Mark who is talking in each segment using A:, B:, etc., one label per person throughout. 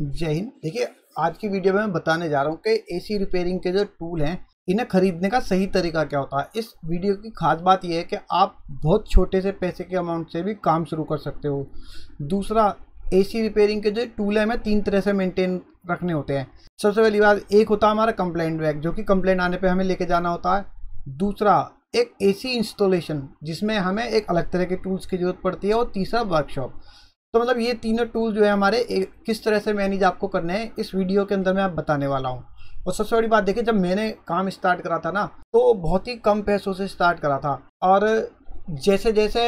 A: जय हिंद। देखिए, आज की वीडियो में मैं बताने जा रहा हूँ कि एसी रिपेयरिंग के जो टूल हैं, इन्हें खरीदने का सही तरीका क्या होता है? इस वीडियो की खास बात यह है कि आप बहुत छोटे से पैसे के अमाउंट से भी काम शुरू कर सकते हो। दूसरा एसी रिपेयरिंग के जो टूल है, हमें तीन तरह से मेंटेन रखने होते हैं। सबसे पहली बात, एक होता है हमारा कंप्लेंट बैग जो कि कंप्लेंट आने पर हमें लेके जाना होता है। दूसरा, एक एसी इंस्टॉलेशन जिसमें हमें एक अलग तरह के टूल्स की ज़रूरत पड़ती है और तीसरा वर्कशॉप तो मतलब ये तीनों टूल जो है हमारे किस तरह से मैनेज आपको करने हैं, इस वीडियो के अंदर मैं आप बताने वाला हूँ। और सबसे बड़ी बात देखिए, जब मैंने काम स्टार्ट करा था ना तो बहुत ही कम पैसों से स्टार्ट करा था। और जैसे जैसे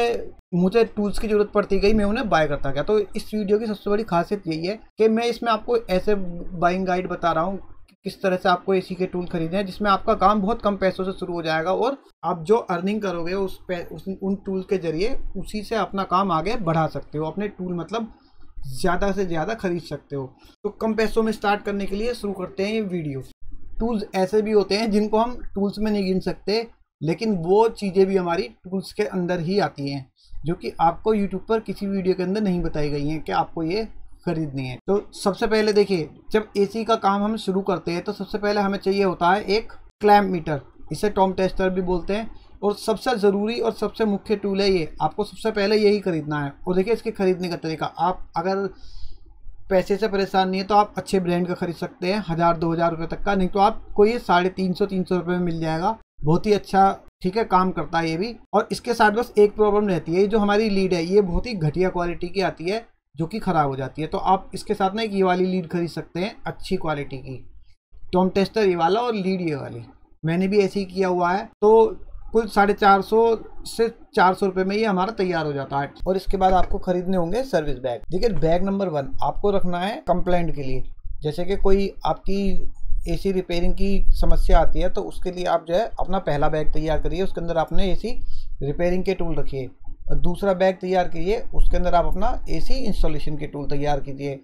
A: मुझे टूल्स की ज़रूरत पड़ती गई, मैं उन्हें बाय करता गया। तो इस वीडियो की सबसे बड़ी खासियत यही है कि मैं इसमें आपको ऐसे बाइंग गाइड बता रहा हूँ किस तरह से आपको एसी के टूल खरीदने हैं जिसमें आपका काम बहुत कम पैसों से शुरू हो जाएगा और आप जो अर्निंग करोगे उस, उस उन टूल के ज़रिए उसी से अपना काम आगे बढ़ा सकते हो अपने टूल मतलब ज़्यादा से ज़्यादा खरीद सकते हो। तो कम पैसों में स्टार्ट करने के लिए शुरू करते हैं ये वीडियो टूल्स ऐसे भी होते हैं जिनको हम टूल्स में नहीं गिन सकते लेकिन वो चीज़ें भी हमारी टूल्स के अंदर ही आती हैं जो कि आपको यूट्यूब पर किसी वीडियो के अंदर नहीं बताई गई हैं कि आपको ये खरीदनी है। तो सबसे पहले देखिए, जब एसी का काम हम शुरू करते हैं तो सबसे पहले हमें चाहिए होता है एक क्लैम्प मीटर इसे टॉम टेस्टर भी बोलते हैं। और सबसे ज़रूरी और सबसे मुख्य टूल है ये। आपको सबसे पहले यही खरीदना है। और देखिए इसके खरीदने का तरीका। आप अगर पैसे से परेशान नहीं है तो आप अच्छे ब्रांड का खरीद सकते हैं। हज़ार, दो हज़ार रुपये तक का। नहीं तो आपको ये साढ़े तीन सौ तीन सौ रुपये में मिल जाएगा। बहुत ही अच्छा ठीक है, काम करता है ये भी। और इसके साथ बस एक प्रॉब्लम रहती है। जो हमारी लीड है, ये बहुत ही घटिया क्वालिटी की आती है। जो कि ख़राब हो जाती है। तो आप इसके साथ ना एक ये वाली लीड खरीद सकते हैं, अच्छी क्वालिटी की। टॉम टेस्टर ये वाला और लीड ये वाली। मैंने भी ऐसे ही किया हुआ है। तो कुल साढ़े चार सौ से चार सौ रुपये में ये हमारा तैयार हो जाता है। और इसके बाद आपको खरीदने होंगे सर्विस बैग। देखिए, बैग नंबर वन, आपको रखना है कंप्लेंट के लिए। जैसे कि कोई आपकी एसी रिपेयरिंग की समस्या आती है तो उसके लिए आप जो है अपना पहला बैग तैयार करिए। उसके अंदर आपने एसी रिपेयरिंग के टूल रखिए दूसरा बैग तैयार कीजिए उसके अंदर आप अपना एसी इंस्टॉलेशन के टूल तैयार कीजिए।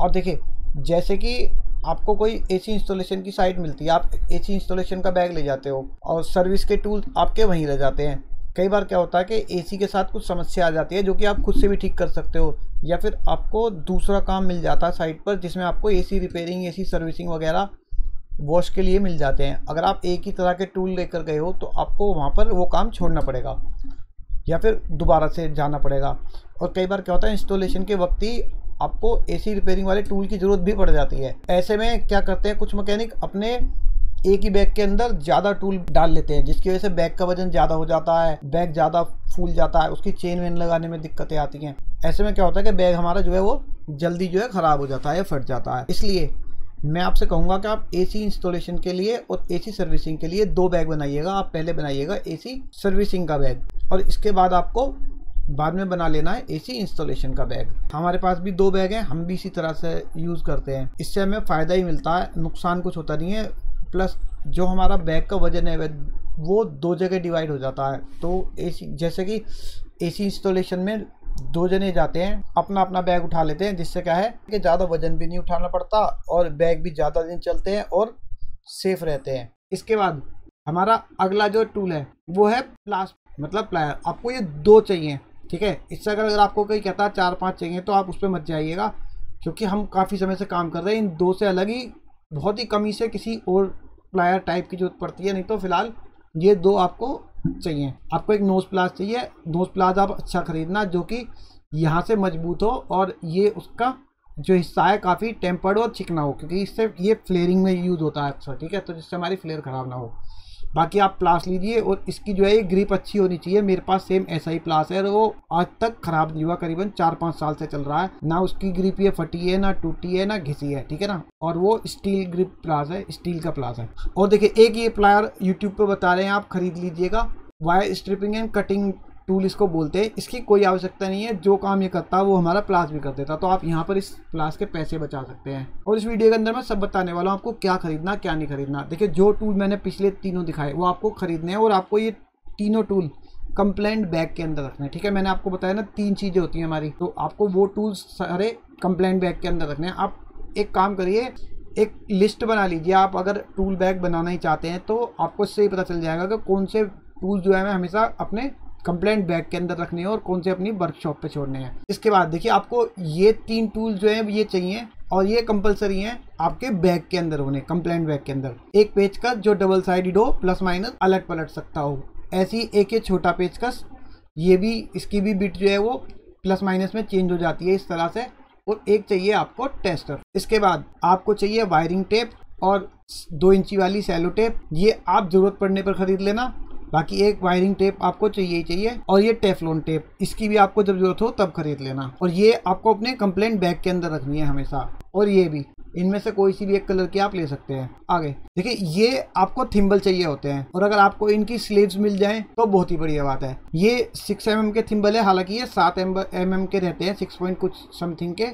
A: और देखिए, जैसे कि आपको कोई एसी इंस्टॉलेशन की साइट मिलती है, आप एसी इंस्टॉलेशन का बैग ले जाते हो और सर्विस के टूल आपके वहीं रह जाते हैं। कई बार क्या होता है कि एसी के साथ कुछ समस्या आ जाती है, जो कि आप खुद से भी ठीक कर सकते हो, या फिर आपको दूसरा काम मिल जाता है साइट पर, जिसमें आपको एसी रिपेयरिंग एसी सर्विसिंग वगैरह वॉश के लिए मिल जाते हैं। अगर आप एक ही तरह के टूल लेकर गए हो तो आपको वहाँ पर वो काम छोड़ना पड़ेगा। या फिर दोबारा से जाना पड़ेगा। और कई बार क्या होता है इंस्टॉलेशन के वक्त ही आपको एसी रिपेयरिंग वाले टूल की ज़रूरत भी पड़ जाती है। ऐसे में क्या करते हैं, कुछ मैकेनिक अपने एक ही बैग के अंदर ज़्यादा टूल डाल लेते हैं, जिसकी वजह से बैग का वज़न ज़्यादा हो जाता है बैग ज़्यादा फूल जाता है, उसकी चेन वेन लगाने में दिक्कतें आती हैं। ऐसे में क्या होता है कि बैग हमारा जो है वो जल्दी जो है ख़राब हो जाता है या फट जाता है। इसलिए मैं आपसे कहूँगा कि आप एसी इंस्टॉलेशन के लिए और एसी सर्विसिंग के लिए दो बैग बनाइएगा। आप पहले बनाइएगा एसी सर्विसिंग का बैग और इसके बाद आपको बाद में बना लेना है एसी इंस्टॉलेशन का बैग हमारे पास भी दो बैग हैं, हम भी इसी तरह से यूज़ करते हैं। इससे हमें फ़ायदा ही मिलता है, नुकसान कुछ होता नहीं है। प्लस जो हमारा बैग का वज़न है वो दो जगह डिवाइड हो जाता है। तो एसी जैसे कि एसी इंस्टॉलेशन में दो जने जाते हैं अपना अपना बैग उठा लेते हैं, जिससे क्या है कि ज़्यादा वज़न भी नहीं उठाना पड़ता और बैग भी ज़्यादा दिन चलते हैं और सेफ़ रहते हैं। इसके बाद हमारा अगला जो टूल है, वो है प्लास मतलब प्लायर आपको ये दो चाहिए, ठीक है? इससे अगर अगर आपको कोई कहता है चार पाँच चाहिए तो आप उस पर मत जाइएगा, क्योंकि हम काफ़ी समय से काम कर रहे हैं। इन दो से अलग ही बहुत ही कमी से किसी और प्लायर टाइप की ज़रूरत पड़ती है, नहीं तो फ़िलहाल ये दो आपको चाहिए। आपको एक नोज़ प्लाज चाहिए। नोज़ प्लाज आप अच्छा खरीदना, जो कि यहाँ से मज़बूत हो और ये उसका जो हिस्सा है काफ़ी टेम्पर्ड और चिकना हो, क्योंकि इससे ये फ्लेयरिंग में यूज़ होता है अक्सर, ठीक है? तो जिससे हमारी फ्लेयर ख़राब ना हो। बाकी आप प्लास लीजिए और इसकी जो है ग्रिप अच्छी होनी चाहिए। मेरे पास सेम ऐसा ही प्लास है वो आज तक ख़राब नहीं हुआ, करीबन चार पाँच साल से चल रहा है। ना उसकी ग्रिप ये फटी है, ना टूटी है, ना घिसी है, ठीक है ना? और वो स्टील ग्रिप प्लास है स्टील का प्लास है। और देखिए, एक ये प्लायर यूट्यूब पर बता रहे हैं, आप खरीद लीजिएगा। Wire stripping and cutting tool इसको बोलते हैं, इसकी कोई आवश्यकता नहीं है, जो काम ये करता है वो हमारा प्लास भी कर देता। तो आप यहाँ पर इस प्लास के पैसे बचा सकते हैं। और इस वीडियो के अंदर मैं सब बताने वाला हूँ, आपको क्या खरीदना, क्या नहीं खरीदना। देखिए, जो टूल मैंने पिछले तीनों दिखाए, वो आपको खरीदने हैं और आपको ये तीनों टूल कंप्लेंट बैग के अंदर रखना है। ठीक है, मैंने आपको बताया ना, तीन चीज़ें होती हैं हमारी। तो आपको वो टूल्स सारे कंप्लेंट बैग के अंदर रखने हैं। आप एक काम करिए, एक लिस्ट बना लीजिए। आप अगर टूल बैग बनाना ही चाहते हैं तो आपको इससे ही पता चल जाएगा कि कौन से टूल जो है मैं हमेशा अपने कंप्लेंट बैग के अंदर रखने हैं और कौन से अपनी वर्कशॉप पे छोड़ने हैं। इसके बाद देखिए, आपको ये तीन टूल जो है, ये चाहिए और ये कंपलसरी है आपके बैग के अंदर होने कंप्लेंट बैग के अंदर। एक पेज का जो डबल साइडेड हो प्लस माइनस अलट पलट सकता हो। ऐसी एक ये छोटा पेचकस ये भी, इसकी भी बिट जो है वो प्लस माइनस में चेंज हो जाती है इस तरह से। और एक चाहिए आपको टेस्टर इसके बाद आपको चाहिए वायरिंग टेप और दो इंची वाली सेलो टेप ये आप ज़रूरत पड़ने पर ख़रीद लेना। बाकी एक वायरिंग टेप आपको चाहिए ही चाहिए और ये टेफलोन टेप इसकी भी आपको जब ज़रूरत हो तब खरीद लेना। और ये आपको अपने कंप्लेंट बैग के अंदर रखनी है हमेशा। और ये भी, इनमें से कोई सी भी एक कलर की आप ले सकते हैं। आगे, देखिए, ये आपको थिम्बल चाहिए होते हैं। और अगर आपको इनकी स्लीव्स मिल जाएँ तो बहुत ही बढ़िया बात है। ये सिक्स एम mm के थिम्बल है, हालाँकि ये सात एम एम के रहते हैं सिक्स पॉइंट कुछ समथिंग के।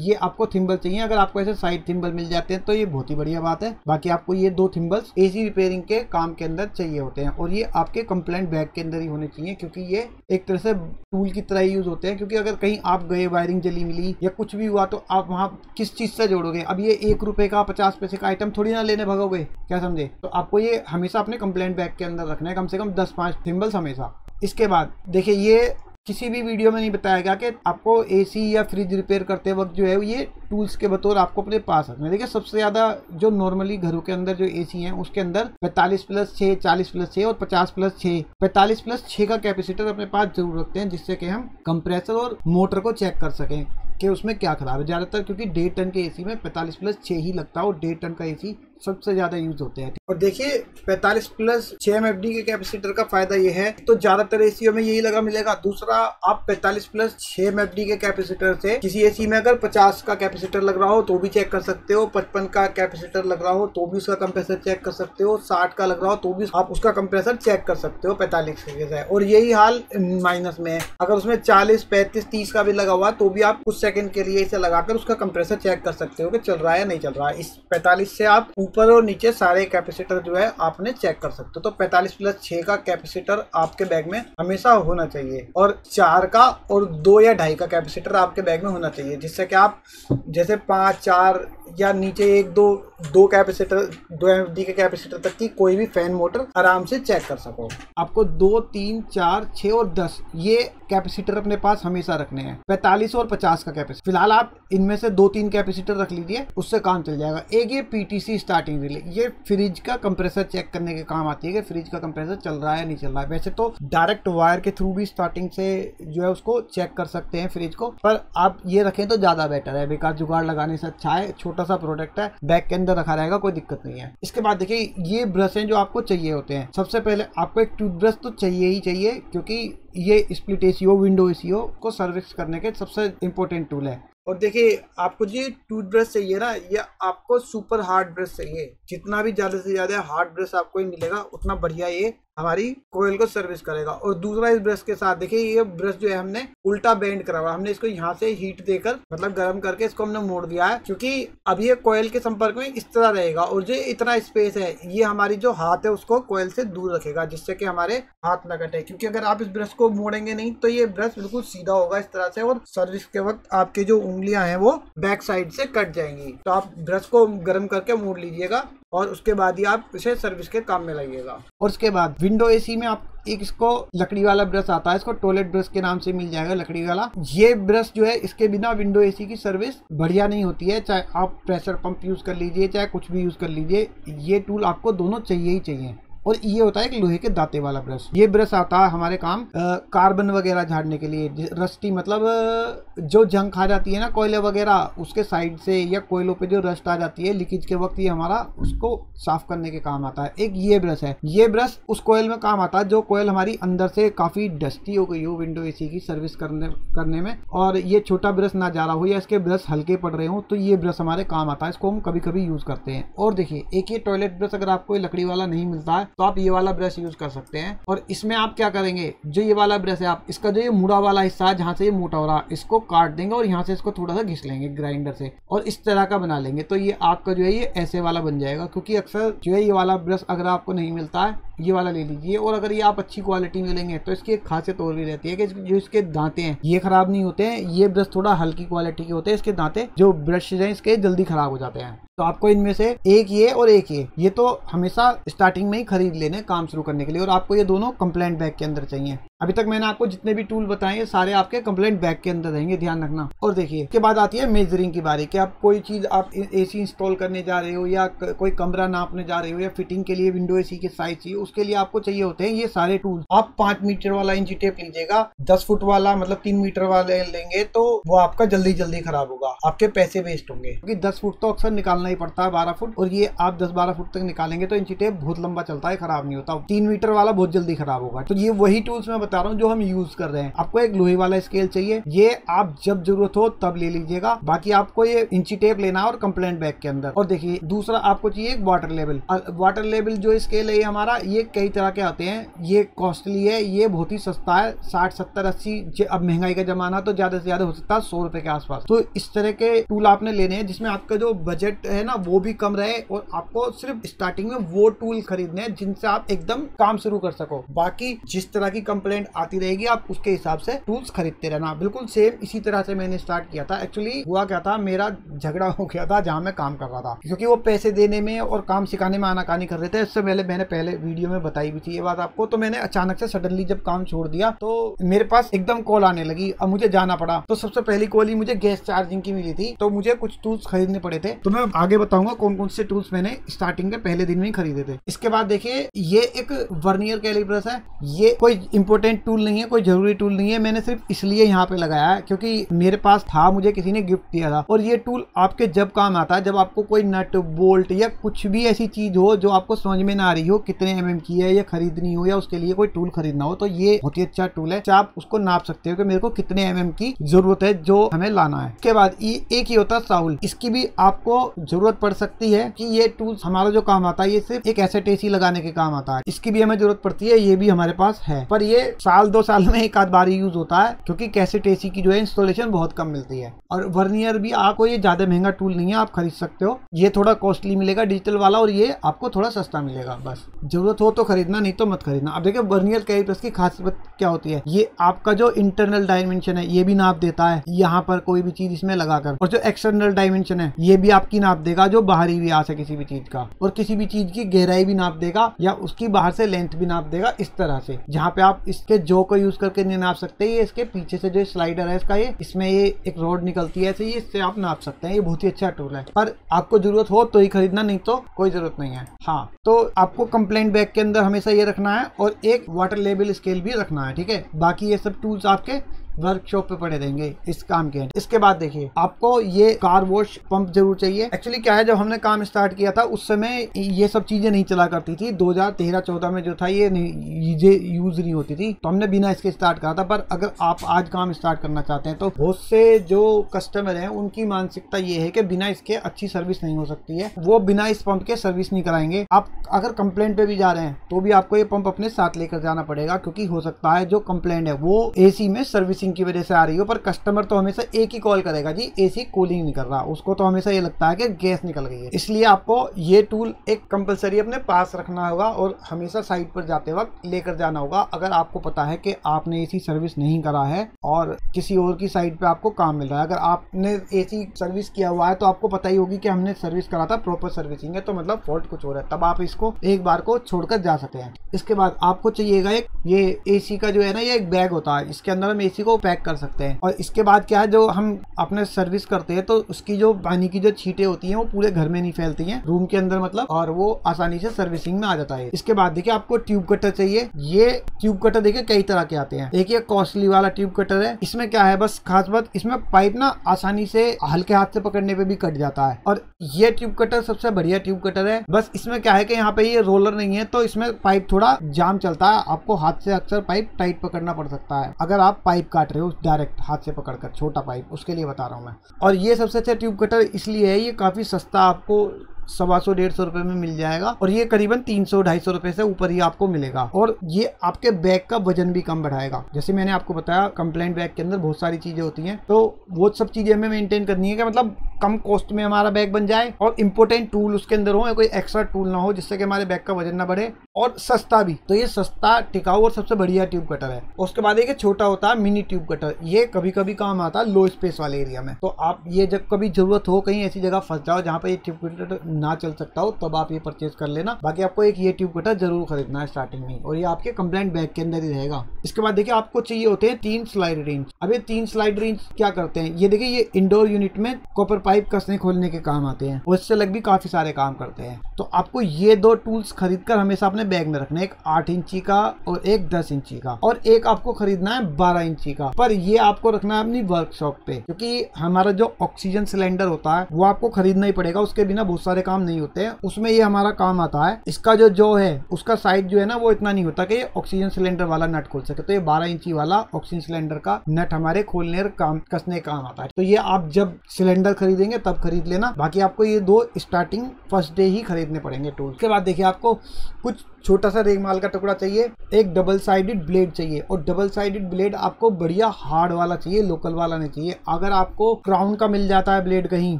A: ये आपको थिम्बल चाहिए। अगर आपको ऐसे साइड थिम्बल मिल जाते हैं तो ये बहुत ही बढ़िया बात है। बाकी आपको ये दो थिम्बल्स एसी रिपेयरिंग के काम के अंदर चाहिए होते हैं। और ये आपके कंप्लेंट बैग के अंदर ही होने चाहिए, क्योंकि ये एक तरह से टूल की तरह यूज़ होते हैं। क्योंकि अगर कहीं आप गए वायरिंग जली मिली या कुछ भी हुआ तो आप वहाँ किस चीज़ से जोड़ोगे? अब ये एक रुपए का, पचास पैसे का आइटम थोड़ी ना लेने भगोगे। क्या समझे? तो आपको ये हमेशा अपने कंप्लेंट बैग के अंदर रखना है। कम से कम दस पाँच थिम्बल्स हमेशा। इसके बाद देखिए, ये किसी भी वीडियो में नहीं बताया गया कि आपको एसी या फ्रिज रिपेयर करते वक्त जो है ये टूल्स के बतौर आपको अपने पास रखना देखिए, सबसे ज़्यादा जो नॉर्मली घरों के अंदर जो एसी हैं, उसके अंदर 45 प्लस 6 40 प्लस 6 और 50 प्लस 6 45 प्लस 6 का कैपेसिटर अपने पास ज़रूर रखते हैं, जिससे कि हम कंप्रेसर और मोटर को चेक कर सकें कि उसमें क्या खराब है। ज़्यादातर क्योंकि डेढ़ टन के एसी में 45 प्लस 6 ही लगता है और डेढ़ टन का एसी सबसे ज़्यादा यूज़ होते हैं। और देखिए 45 प्लस छह एम के कैपेसिटर का फ़ायदा ये है तो ज़्यादातर एसीओ में यही लगा मिलेगा। दूसरा, आप 45 प्लस छह एम के कैपेसिटर से किसी एसी में अगर 50 का कैपेसिटर लग रहा हो तो भी चेक कर सकते हो। 55 का कैपेसिटर लग रहा हो तो भी उसका कंप्रेसर चेक कर सकते हो। 60 का लग रहा हो तो भी आप उसका कंप्रेसर चेक कर सकते हो, पैंतालीस के और यही हाल माइनस में है। अगर उसमें चालीस, पैंतीस, तीस का भी लगा हुआ तो भी आप कुछ सेकंड के लिए इसे लगाकर उसका कंप्रेसर चेक कर सकते हो कि चल रहा है नहीं चल रहा है। इस पैंतालीस से आप ऊपर और नीचे सारे कैपेसिटर जो है आपने चेक कर सकते हो। तो 45 प्लस 6 का कैपेसिटर आपके बैग में हमेशा होना चाहिए और चार का और दो या ढाई का कैपेसिटर आपके बैग में होना चाहिए, जिससे कि आप जैसे पाँच, चार या नीचे एक, दो दो कैपेसिटर, दो एम के कैपेसिटर तक की कोई भी फ़ैन मोटर आराम से चेक कर सको। आपको दो, तीन, चार छ और दस, ये कैपेसिटर अपने पास हमेशा रखने हैं। पैंतालीस और पचास का कैपेसिटर। फ़िलहाल आप इनमें से दो, तीन कैपेसिटर रख लीजिए, उससे काम चल जाएगा। एक ये पीटीसी स्टार्टिंग रिले ये फ्रिज का कंप्रेसर चेक करने के काम आती है कि फ्रिज का कंप्रेसर चल रहा है नहीं चल रहा है। वैसे तो डायरेक्ट वायर के थ्रू भी स्टार्टिंग से जो है उसको चेक कर सकते हैं फ्रिज को, पर आप ये रखें तो ज़्यादा बेटर है। बेकार जुगाड़ लगाने से अच्छा है, छोटा सा प्रोडक्ट है बैग के अंदर रखा रहेगा, कोई दिक्कत नहीं है। इसके बाद देखिए, ये ब्रश है जो आपको चाहिए होते हैं। सबसे पहले आपको एक टूथब्रश तो चाहिए ही चाहिए, क्योंकि ये स्प्लिट एसीओ विंडो एसीओ को सर्विस करने के सबसे इंपॉर्टेंट टूल है। और देखिए, आपको जो टूथब्रश चाहिए ना, ये आपको सुपर हार्ड ब्रश चाहिए। जितना भी ज़्यादा से ज़्यादा हार्ड ब्रश आपको मिलेगा, उतना बढ़िया ये हमारी कोयल को सर्विस करेगा। और दूसरा इस ब्रश के साथ, देखिए ये ब्रश जो है हमने उल्टा बेंड करा हुआ हमने इसको यहाँ से हीट देकर मतलब गर्म करके इसको हमने मोड़ दिया है। क्योंकि अब ये कोयल के संपर्क में इस तरह रहेगा। और जो इतना स्पेस है, ये हमारी जो हाथ है, उसको कोयल से दूर रखेगा, जिससे कि हमारे हाथ न कटे। क्योंकि अगर आप इस ब्रश को मोड़ेंगे नहीं तो ये ब्रश बिल्कुल सीधा होगा इस तरह से, और सर्विस के वक्त आपकी जो उंगलियाँ हैं, वो बैक साइड से कट जाएँगी। तो आप ब्रश को गर्म करके मोड़ लीजिएगा। और उसके बाद ही आप इसे सर्विस के काम में लाइएगा। और उसके बाद विंडो एसी में आप एक इसको लकड़ी वाला ब्रश आता है, इसको टॉयलेट ब्रश के नाम से मिल जाएगा लकड़ी वाला। ये ब्रश जो है, इसके बिना विंडो एसी की सर्विस बढ़िया नहीं होती है। चाहे आप प्रेशर पंप यूज़ कर लीजिए, चाहे कुछ भी यूज़ कर लीजिए, ये टूल आपको दोनों चाहिए ही चाहिए। और ये होता है एक लोहे के दाते वाला ब्रश। ये ब्रश आता है हमारे काम आ, कार्बन वगैरह झाड़ने के लिए रस्टी मतलब जो जंग खा जाती है ना कोयले वगैरह उसके साइड से या कोयलों पे जो रस्ट आ जाती है लीकेज के वक्त ये हमारा उसको साफ़ करने के काम आता है। एक ये ब्रश है। ये ब्रश उस कोयल में काम आता है जो कोयल हमारी अंदर से काफ़ी डस्टी हो गई हो विंडो एसी की सर्विस करने करने में और ये छोटा ब्रश ना जा रहा हो या इसके ब्रश हल्के पड़ रहे हो तो ये ब्रश हमारे काम आता है। इसको हम कभी कभी यूज़ करते हैं। और देखिए एक ये टॉयलेट ब्रश अगर आपको लकड़ी वाला नहीं मिलता है तो आप ये वाला ब्रश यूज़ कर सकते हैं। और इसमें आप क्या करेंगे? जो ये वाला ब्रश है आप, इसका जो ये मुड़ा वाला हिस्सा है, जहाँ से ये मोटा हो रहा है, इसको काट देंगे और यहाँ से इसको थोड़ा सा घिस लेंगे ग्राइंडर से और इस तरह का बना लेंगे। तो ये आपका जो है, ये ऐसे वाला बन जाएगा क्योंकि अक्सर जो है, ये वाला ब्रश अगर आपको नहीं मिलता है, ये वाला ले लीजिए और अगर ये आप अच्छी क्वालिटी में लेंगे तो इसकी एक खासियत और भी रहती है कि जो इसके दांते हैं, ये खराब नहीं होते हैं, ये ब्रश थोड़ा हल्की क्वालिटी के होते हैं, इसके दांते जो ब्रश हैं, इसके जल्दी खराब हो जाते हैं। तो आपको इनमें से एक ये और एक ये। ये तो हमेशा स्टार्टिंग में ही खरीद लेने, काम शुरू करने के लिए, और आपको ये दोनों कंप्लेंट बैग के अंदर चाहिए। अभी तक मैंने आपको जितने भी टूल बताए हैं, सारे आपके कंप्लेंट बैग के अंदर रहेंगे, ध्यान रखना। और देखिए के बाद आती है मेजरिंग की बारी, कि आप कोई चीज़, आप एसी इंस्टॉल करने जा रहे हो या कोई कमरा नापने जा रहे हो या फिटिंग के लिए विंडो एसी के साइज़ चाहिए, उसके लिए आपको चाहिए होते हैं ये सारे टूल आप पाँच मीटर वाला इंची टेप लीजिएगा, दस फुट वाला मतलब तीन मीटर वाले लेंगे तो वो आपका जल्दी जल्दी खराब होगा, आपके पैसे वेस्ट होंगे। क्योंकि दस फुट तो अक्सर निकालना ही पड़ता है बारह फुट, और ये आप दस बारह फुट तक निकालेंगे तो इंची टेप बहुत लंबा चलता है, खराब नहीं होता। तीन मीटर वाला बहुत जल्दी खराब होगा। तो ये वही टूल्स मैं बता रहा हूँ, जो हम यूज़ कर रहे हैं। आपको एक लोहे वाला स्केल चाहिए। ये आप जब ज़रूरत हो तब ले लीजिएगा। बाकी आपको ये इंची टेप लेना और कंप्लेंट बैग के अंदर। और देखिए, दूसरा आपको चाहिए एक वाटर लेवल वाटर लेवल जो स्केल है हमारा, ये कई तरह के आते हैं। ये कॉस्टली है, ये बहुत ही सस्ता है। साठ, सत्तर, अस्सी अब महँगाई का जमाना तो ज़्यादा से ज़्यादा हो सकता है, सौ रुपए के आसपास। तो इस तरह के टूल आपने लेने हैं, जिसमें आपका जो बजट है ना, वो भी कम रहे और आपको सिर्फ़ स्टार्टिंग में वो टूल खरीदने हैं, जिनसे आप एकदम काम शुरू कर सको। बाकी जिस तरह की कंप्लेंट आती रहेगी, आप उसके हिसाब से टूल्स खरीदते रहना। बिल्कुल सेम इसी तरह से मैंने स्टार्ट किया था। एक्चुअली हुआ क्या था? मेरा झगड़ा हो गया था जहाँ मैं काम कर रहा था। क्योंकि वो पैसे देने में और काम सिखाने में आनाकानी कर रहे थे इससे पहले मैंने पहले वीडियो में बताई भी थी ये बात आपको। तो मैंने अचानक से सडनली जब काम छोड़ दिया तो मेरे पास एकदम कॉल आने लगी। अब मुझे जाना पड़ा। तो सबसे पहली कॉल ही मुझे गैस चार्जिंग की मिली थी। तो मुझे कुछ टूल्स खरीदने पड़े थे। तो मैं आगे बताऊँगा कौन कौन से टूल्स मैंने स्टार्टिंग के पहले दिन में खरीदे थे। इसके बाद देखिए, ये एक वर्नियर कैलिब्रस है। ये कोई इंपोर्टेंट टूल नहीं है, कोई ज़रूरी टूल नहीं है, मैंने सिर्फ़ इसलिए यहाँ पे लगाया है क्योंकि मेरे पास था, मुझे किसी ने गिफ्ट दिया था। और ये टूल आपके जब काम आता है, जब आपको कोई नट, बोल्ट या कुछ भी ऐसी चीज़ हो जो आपको समझ में ना आ रही हो, कितने एम की है या खरीदनी हो या उसके लिए कोई टूल खरीदना हो तो ये बहुत ही अच्छा टूल है। आप उसको नाप सकते हो कि मेरे को कितने एम की ज़रूरत है जो हमें लाना है। उसके बाद एक ही होता है साउल। इसकी भी आपको ज़रूरत पड़ सकती है कि ये टूल हमारा जो काम आता है, ये सिर्फ़ एक एसेट एसी लगाने के काम आता है। इसकी भी हमें ज़रूरत पड़ती है, ये भी हमारे पास है। पर ये साल दो साल में एक आध बार यूज़ होता है, क्योंकि कैसेट एसी की जो है इंस्टॉलेशन बहुत कम मिलती है। और वर्नियर भी आपको ये ज़्यादा महँगा टूल नहीं है, आप खरीद सकते हो। ये थोड़ा कॉस्टली मिलेगा डिजिटल वाला और ये आपको थोड़ा सस्ता मिलेगा, बस। ज़रूरत हो तो खरीदना, नहीं तो मत खरीदना। अब देखिए वर्नियर कैलिपर्स की खासियत क्या होती है? ये आपका जो इंटरनल डायमेंशन है, ये भी नाप देता है। यहाँ पर कोई भी चीज़ इसमें लगाकर। और जो एक्सटर्नल डायमेंशन है, ये भी आपकी नाप देगा, जो बाहरी भी आ किसी भी चीज़ का। और किसी भी चीज़ की गहराई भी नाप देगा या उसकी बाहर से लेंथ भी नाप देगा, इस तरह से। जहाँ पे आप इसके जो को यूज़ करके नहीं नाप सकते, ये इसके पीछे से जो स्लाइडर है, इसका ये, इसमें ये एक रोड निकलती है ही इससे आप नाप सकते हैं। ये बहुत ही अच्छा टूल है। पर आपको ज़रूरत हो तो ही खरीदना, नहीं तो कोई ज़रूरत नहीं है। हाँ तो आपको कंप्लेंट बैग के अंदर हमेशा ये रखना है और एक वाटर लेवल स्केल भी रखना है, ठीक है? बाकी ये सब टूल्स आपके वर्कशॉप पे पड़े रहेंगे इस काम के इसके बाद देखिए, आपको ये कार वॉश पंप ज़रूर चाहिए। एक्चुअली क्या है, जब हमने काम स्टार्ट किया था, उस समय ये सब चीज़ें नहीं चला करती थी। 2013-14 में जो था, ये ये यूज़ नहीं होती थी। तो हमने बिना इसके स्टार्ट करा था, पर अगर आप आज काम स्टार्ट करना चाहते हैं तो बहुत से जो कस्टमर है, उनकी मानसिकता ये है कि बिना इसके अच्छी सर्विस नहीं हो सकती है। वो बिना इस पंप के सर्विस नहीं कराएँगे। आप अगर कंप्लेंट पे भी जा रहे हैं तो भी आपको ये पंप अपने साथ लेकर जाना पड़ेगा, क्योंकि हो सकता है जो कंप्लेंट है, वो एसी में सर्विसिंग की वजह से आ रही हो, पर कस्टमर तो हमेशा एक ही कॉल करेगा जी एसी कूलिंग नहीं कर रहा। उसको तो हमेशा ये लगता है कि गैस निकल गई है। इसलिए आपको ये टूल एक कंपलसरी अपने पास रखना होगा और हमेशा साइट पर जाते वक्त लेकर जाना होगा। अगर आपको पता है कि आपने एसी सर्विस नहीं करा है और किसी और की साइट पे आपको काम मिल रहा है, अगर आपने एसी सर्विस किया हुआ है तो आपको पता ही होगी कि हमने सर्विस करा था प्रॉपर सर्विसिंग है तो मतलब फॉल्ट कुछ हो रहा है। तब आप इसको एक बार को छोड़कर जा सकते हैं। इसके बाद आपको चाहिएगा एक, ये एसी का जो है ना, ये एक बैग होता है। इसके अंदर हम एसी को पैक कर सकते हैं। और इसके बाद क्या है, जो हम अपने सर्विस करते हैं तो उसकी जो, पानी की जो छीटे होती हैं, वो पूरे घर में नहीं फैलती हैं। रूम के अंदर मतलब और वो आसानी से सर्विसिंग में आ जाता है। इसके बाद देखिए, आपको ट्यूब कटर चाहिए। ये ट्यूब कटर देखिए, कई तरह के आते हैं। ये कॉस्टली वाला ट्यूब कटर है। इसमें क्या है, बस खास बात, इसमें पाइप ना आसानी से हल्के हाथ से पकड़ने पे भी कट जाता है। और ये ट्यूब कटर सबसे बढ़िया ट्यूब कटर है। बस इसमें क्या है कि यहाँ पे ये रोलर नहीं है तो इसमें पाइप थोड़ा जाम चलता है। आपको हाथ से अक्सर पाइप टाइट पकड़ना पड़ सकता है। अगर आप पाइप काट रहे हो डायरेक्ट हाथ से पकड़कर, छोटा पाइप उसके लिए बता रहा हूँ मैं। और ये सबसे अच्छा ट्यूब कटर इसलिए है, ये काफ़ी सस्ता आपको सवा सौ, डेढ़ सौ रुपए में मिल जाएगा और ये करीबन तीन सौ, ढाई सौ रुपए से ऊपर ही आपको मिलेगा। और ये आपके बैग का वज़न भी कम बढ़ाएगा। जैसे मैंने आपको बताया कंप्लेंट बैग के अंदर बहुत सारी चीज़ें होती हैं। तो वो सब चीज़ें हमें मेनटेन करनी है कि मतलब कम कॉस्ट में हमारा बैग बन जाए और इम्पोर्टेंट टूल उसके अंदर हो या कोई एक्स्ट्रा टूल ना हो, जिससे कि हमारे बैग का वज़न ना बढ़े और सस्ता भी। तो ये सस्ता टिकाऊ और सबसे बढ़िया ट्यूब कटर है। उसके बाद एक छोटा होता है मिनी ट्यूब कटर ये कभी कभी काम आता है लो स्पेस वाले एरिया में। तो आप ये जब कभी ज़रूरत हो कहीं ऐसी जगह फंस जाओ जहाँ पर ये ट्यूब कटर ना चल सकता हो, तब आप ये परचेज कर लेना। बाकी आपको एक ये ट्यूब कटर ज़रूर खरीदना है स्टार्टिंग में। और ये आपके कंप्लेंट बैग के अंदर ही रहेगा। इसके बाद देखिए, आपको चाहिए होते हैं तीन स्लाइड रेंज अब ये तीन स्लाइड रेंज क्या करते हैं? ये देखिए, ये इंडोर यूनिट में कॉपर पाइप कसने खोलने के काम आते हैं। और इससे अलग भी काफ़ी सारे काम करते हैं। तो आपको ये दो टूल्स खरीद कर हमेशा अपने बैग में रखना है। एक आठ इंची का और एक दस इंची का। और एक आपको खरीदना है बारह इंची का। पर ये आपको रखना है अपनी वर्कशॉप पे। क्योंकि हमारा जो ऑक्सीजन सिलेंडर होता है, वो आपको खरीदना ही पड़ेगा। उसके बिना बहुत सारे काम नहीं होते हैं उसमें ये हमारा काम आता है। इसका जो जो है, उसका साइज़ जो है ना, वो इतना नहीं होता कि ऑक्सीजन सिलेंडर वाला नट खोल सके। तो ये बारह इंची वाला ऑक्सीजन सिलेंडर का नट हमारे खोलने काम, कसने काम आता है। तो ये आप जब सिलेंडर खरीदेंगे, तब खरीद लेना। बाकी आपको ये दो स्टार्टिंग फ़र्स्ट डे ही खरीदने पड़ेंगे टूल के बाद देखिए, आपको कुछ छोटा सा रेगमाल का टुकड़ा चाहिए, एक डबल साइडेड ब्लेड चाहिए। और डबल साइडेड ब्लेड आपको बढ़िया हार्ड वाला चाहिए लोकल वाला नहीं चाहिए। अगर आपको क्राउन का मिल जाता है ब्लेड कहीं,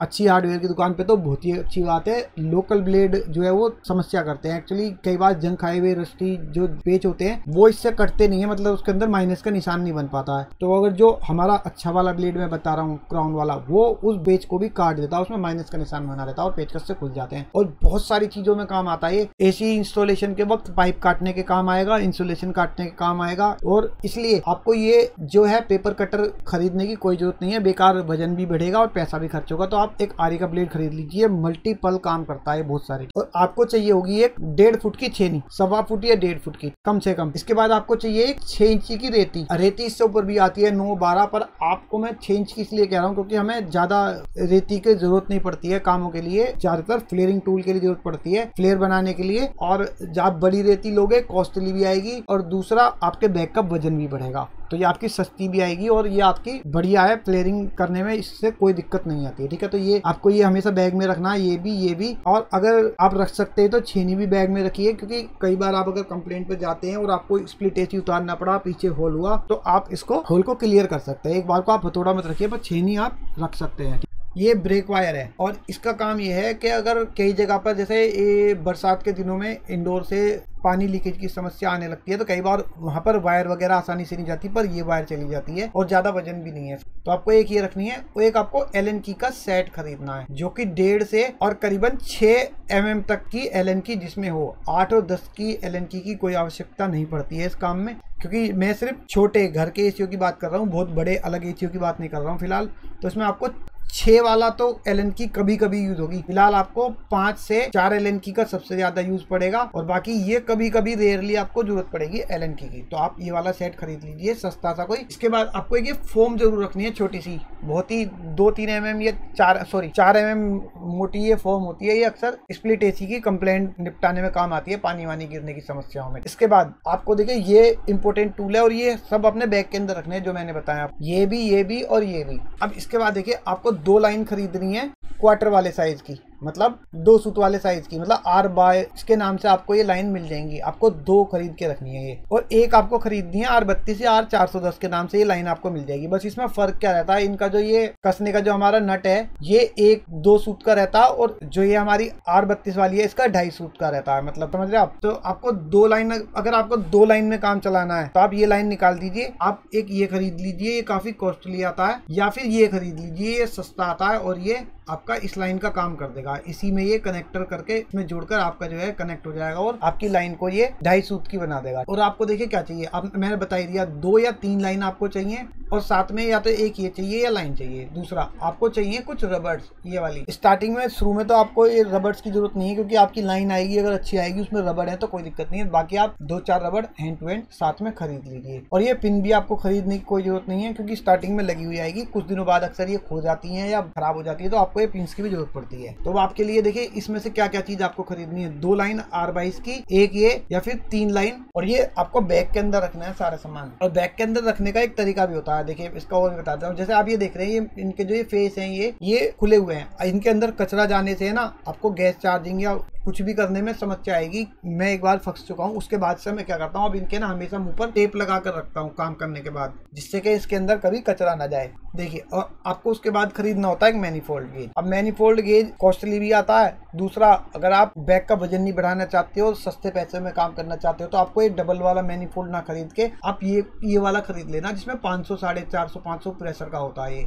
A: अच्छी हार्डवेयर की दुकान पे तो बहुत ही अच्छी बात है लोकल ब्लेड जो है वो समस्या करते हैं। एक्चुअली कई बार जंग खाए हुए रस्टी जो पेच होते हैं, वो इससे कटते नहीं है मतलब उसके अंदर माइनस का निशान नहीं बन पाता है। तो अगर जो हमारा अच्छा वाला ब्लेड मैं बता रहा हूँ क्राउन वाला, वो उस बेच को भी काट देता है, उसमें माइनस का निशान बना देता है और पेचकस से खुल जाते हैं। और बहुत सारी चीज़ों में काम आता है एसी इंस्टॉलेशन के वक्त पाइप काटने के काम आएगा इंसुलेशन काटने के काम आएगा, और इसलिए आपको ये जो है पेपर कटर खरीदने की कोई ज़रूरत नहीं है, बेकार वज़न भी बढ़ेगा और पैसा भी खर्च होगा। तो आप एक आरी का ब्लेड खरीद लीजिए मल्टीपल काम करता है बहुत सारे। और आपको चाहिए होगी एक डेढ़ फुट की छेनी, सवा फुट या डेढ़ फुट की, कम से कम। इसके बाद आपको चाहिए एक छह इंची की रेती। रेती इससे ऊपर भी आती है नौ बारह, पर आपको मैं छह इंच की इसलिए कह रहा हूँ क्योंकि हमें ज़्यादा रेती की ज़रूरत नहीं पड़ती है कामों के लिए। ज़्यादातर फ्लेयरिंग टूल के लिए ज़रूरत पड़ती है फ्लेयर बनाने के लिए। और आप बड़ी रेती लोगे कॉस्टली भी आएगी और दूसरा आपके बैग का वज़न भी बढ़ेगा। तो ये आपकी सस्ती भी आएगी और ये आपकी बढ़िया है फ्लेयरिंग करने में, इससे कोई दिक्कत नहीं आती है, ठीक है? तो ये आपको ये हमेशा बैग में रखना है, ये भी ये भी। और अगर आप रख सकते हैं तो छेनी भी बैग में रखिए, क्योंकि कई बार आप अगर कंप्लेंट पर जाते हैं और आपको स्प्लिट एसी उतारना पड़ा, पीछे होल हुआ तो आप इसको होल को क्लियर कर सकते हैं। एक बार को आप हथौड़ा मत रखिए, पर छेनी आप रख सकते हैं? ये ब्रेक वायर है। और इसका काम ये है कि अगर कई जगह पर जैसे ये बरसात के दिनों में इंडोर से पानी लीकेज की समस्या आने लगती है तो कई बार वहाँ पर वायर वगैरह आसानी से नहीं जाती, पर ये वायर चली जाती है और ज़्यादा वज़न भी नहीं है। तो आपको एक ये रखनी है, वो एक आपको एल की का सेट खरीदना है, जो कि डेढ़ से और करीबन छह एम mm तक की एल की जिसमें हो। आठ और दस की एल की कोई आवश्यकता नहीं पड़ती है इस काम में, क्योंकि मैं सिर्फ़ छोटे घर के एसीओ की बात कर रहा हूँ, बहुत बड़े अलग एसीओ की बात नहीं कर रहा हूँ फ़िलहाल। तो इसमें आपको छह वाला तो एलएन की कभी कभी यूज़ होगी। फ़िलहाल आपको पाँच से चार एल की का सबसे ज़्यादा यूज़ पड़ेगा और बाकी ये कभी कभी रेयरली आपको ज़रूरत पड़ेगी एलएन की की। तो आप ये वाला सेट खरीद लीजिए, सस्ता सा कोई। इसके बाद आपको ये फोम ज़रूर रखनी है, छोटी सी। बहुत ही दो तीन एम एम या चार सॉरी चार एम एम मोटी ये फोम होती है, ये अक्सर स्प्लिट एसी की कंप्लेंट निपटाने में काम आती है, पानी वानी गिरने की समस्याओं में। इसके बाद आपको देखिए, ये इंपोर्टेंट टूल है और ये सब अपने बैग के अंदर रखने हैं, जो मैंने बताया। ये भी ये भी और ये भी। अब इसके बाद देखिए, आपको दो लाइन खरीदनी है क्वार्टर वाले साइज़ की। मतलब दो सूत वाले साइज़ की मतलब आर बाय इसके नाम से आपको ये लाइन मिल जाएँगी। आपको दो खरीद के रखनी है ये। और एक आपको खरीदनी है आर बत्तीस या आर चार सौ दस के नाम से ये लाइन आपको मिल जाएगी। बस इसमें फ़र्क क्या रहता है? इनका जो ये कसने का जो हमारा नट है, ये एक दो सूत का रहता है और जो ये हमारी आर बत्तीस वाली है, इसका ढाई सूत का रहता है। मतलब समझ रहे आप? तो आपको दो लाइन अगर आपको दो लाइन में काम चलाना है तो आप ये लाइन निकाल दीजिए। आप एक ये खरीद लीजिए, ये काफ़ी कॉस्टली आता है। या फिर ये खरीद लीजिए, ये सस्ता आता है और ये आपका इस लाइन का काम कर देगा। इसी में ये कनेक्टर करके इसमें जोड़कर आपका जो है कनेक्ट हो जाएगा और आपकी लाइन को ये ढाई सूत की बना देगा। और आपको देखिए क्या चाहिए? आप, मैंने बता दिया, दो या तीन लाइन आपको चाहिए और साथ में या तो एक ये चाहिए या लाइन चाहिए। दूसरा, आपको चाहिए कुछ रबर्स ये वाली। स्टार्टिंग में, शुरू में तो आपको ये रबर्स की ज़रूरत नहीं है क्योंकि आपकी लाइन आएगी, अगर अच्छी आएगी, उसमें रबड़ है तो कोई दिक्कत नहीं है। बाकी आप दो चार रबड़ हैंड टू हैंड साथ में खरीद लीजिए। और ये पिन भी आपको खरीदने की कोई ज़रूरत नहीं है क्योंकि स्टार्टिंग में लगी हुई आएगी। कुछ दिनों बाद अक्सर ये खो जाती है या खराब हो जाती है तो आपको ये पिंस की भी ज़रूरत पड़ती है। तो आपके लिए देखिए, इसमें से क्या क्या चीज़ आपको खरीदनी है? दो लाइन आर बाईस की, एक ये, या फिर तीन लाइन, और ये आपको बैग के अंदर रखना है सारे सामान। और बैग के अंदर रखने का एक तरीका भी होता है। देखिए, इसका और बताता हूँ। जैसे आप ये देख रहे हैं, ये इनके जो ये फेस है, ये ये खुले हुए हैं। इनके अंदर कचरा जाने से है ना, आपको गैस चार्जिंग या कुछ भी करने में समस्या आएगी, मैं एक बार फंस चुका हूँ, उसके बाद से मैं क्या करता हूँ, अब इनके ना हमेशा मुँह पर टेप लगा कर रखता हूँ काम करने के बाद, जिससे कि इसके अंदर कभी कचरा ना जाए। देखिए, और आपको उसके बाद खरीदना होता है एक मैनीफोल्ड गेज अब मैनीफोल्ड गेज कॉस्टली भी आता है, दूसरा, अगर आप बैग का वज़न नहीं बढ़ाना चाहते हो, सस्ते पैसे में काम करना चाहते हो तो आपको एक डबल वाला मैनीफोल्ड ना खरीद के आप ये ये वाला खरीद लेना, जिसमें 500 साढ़े चार सौ, पाँच सौ प्रेशर का होता है ये।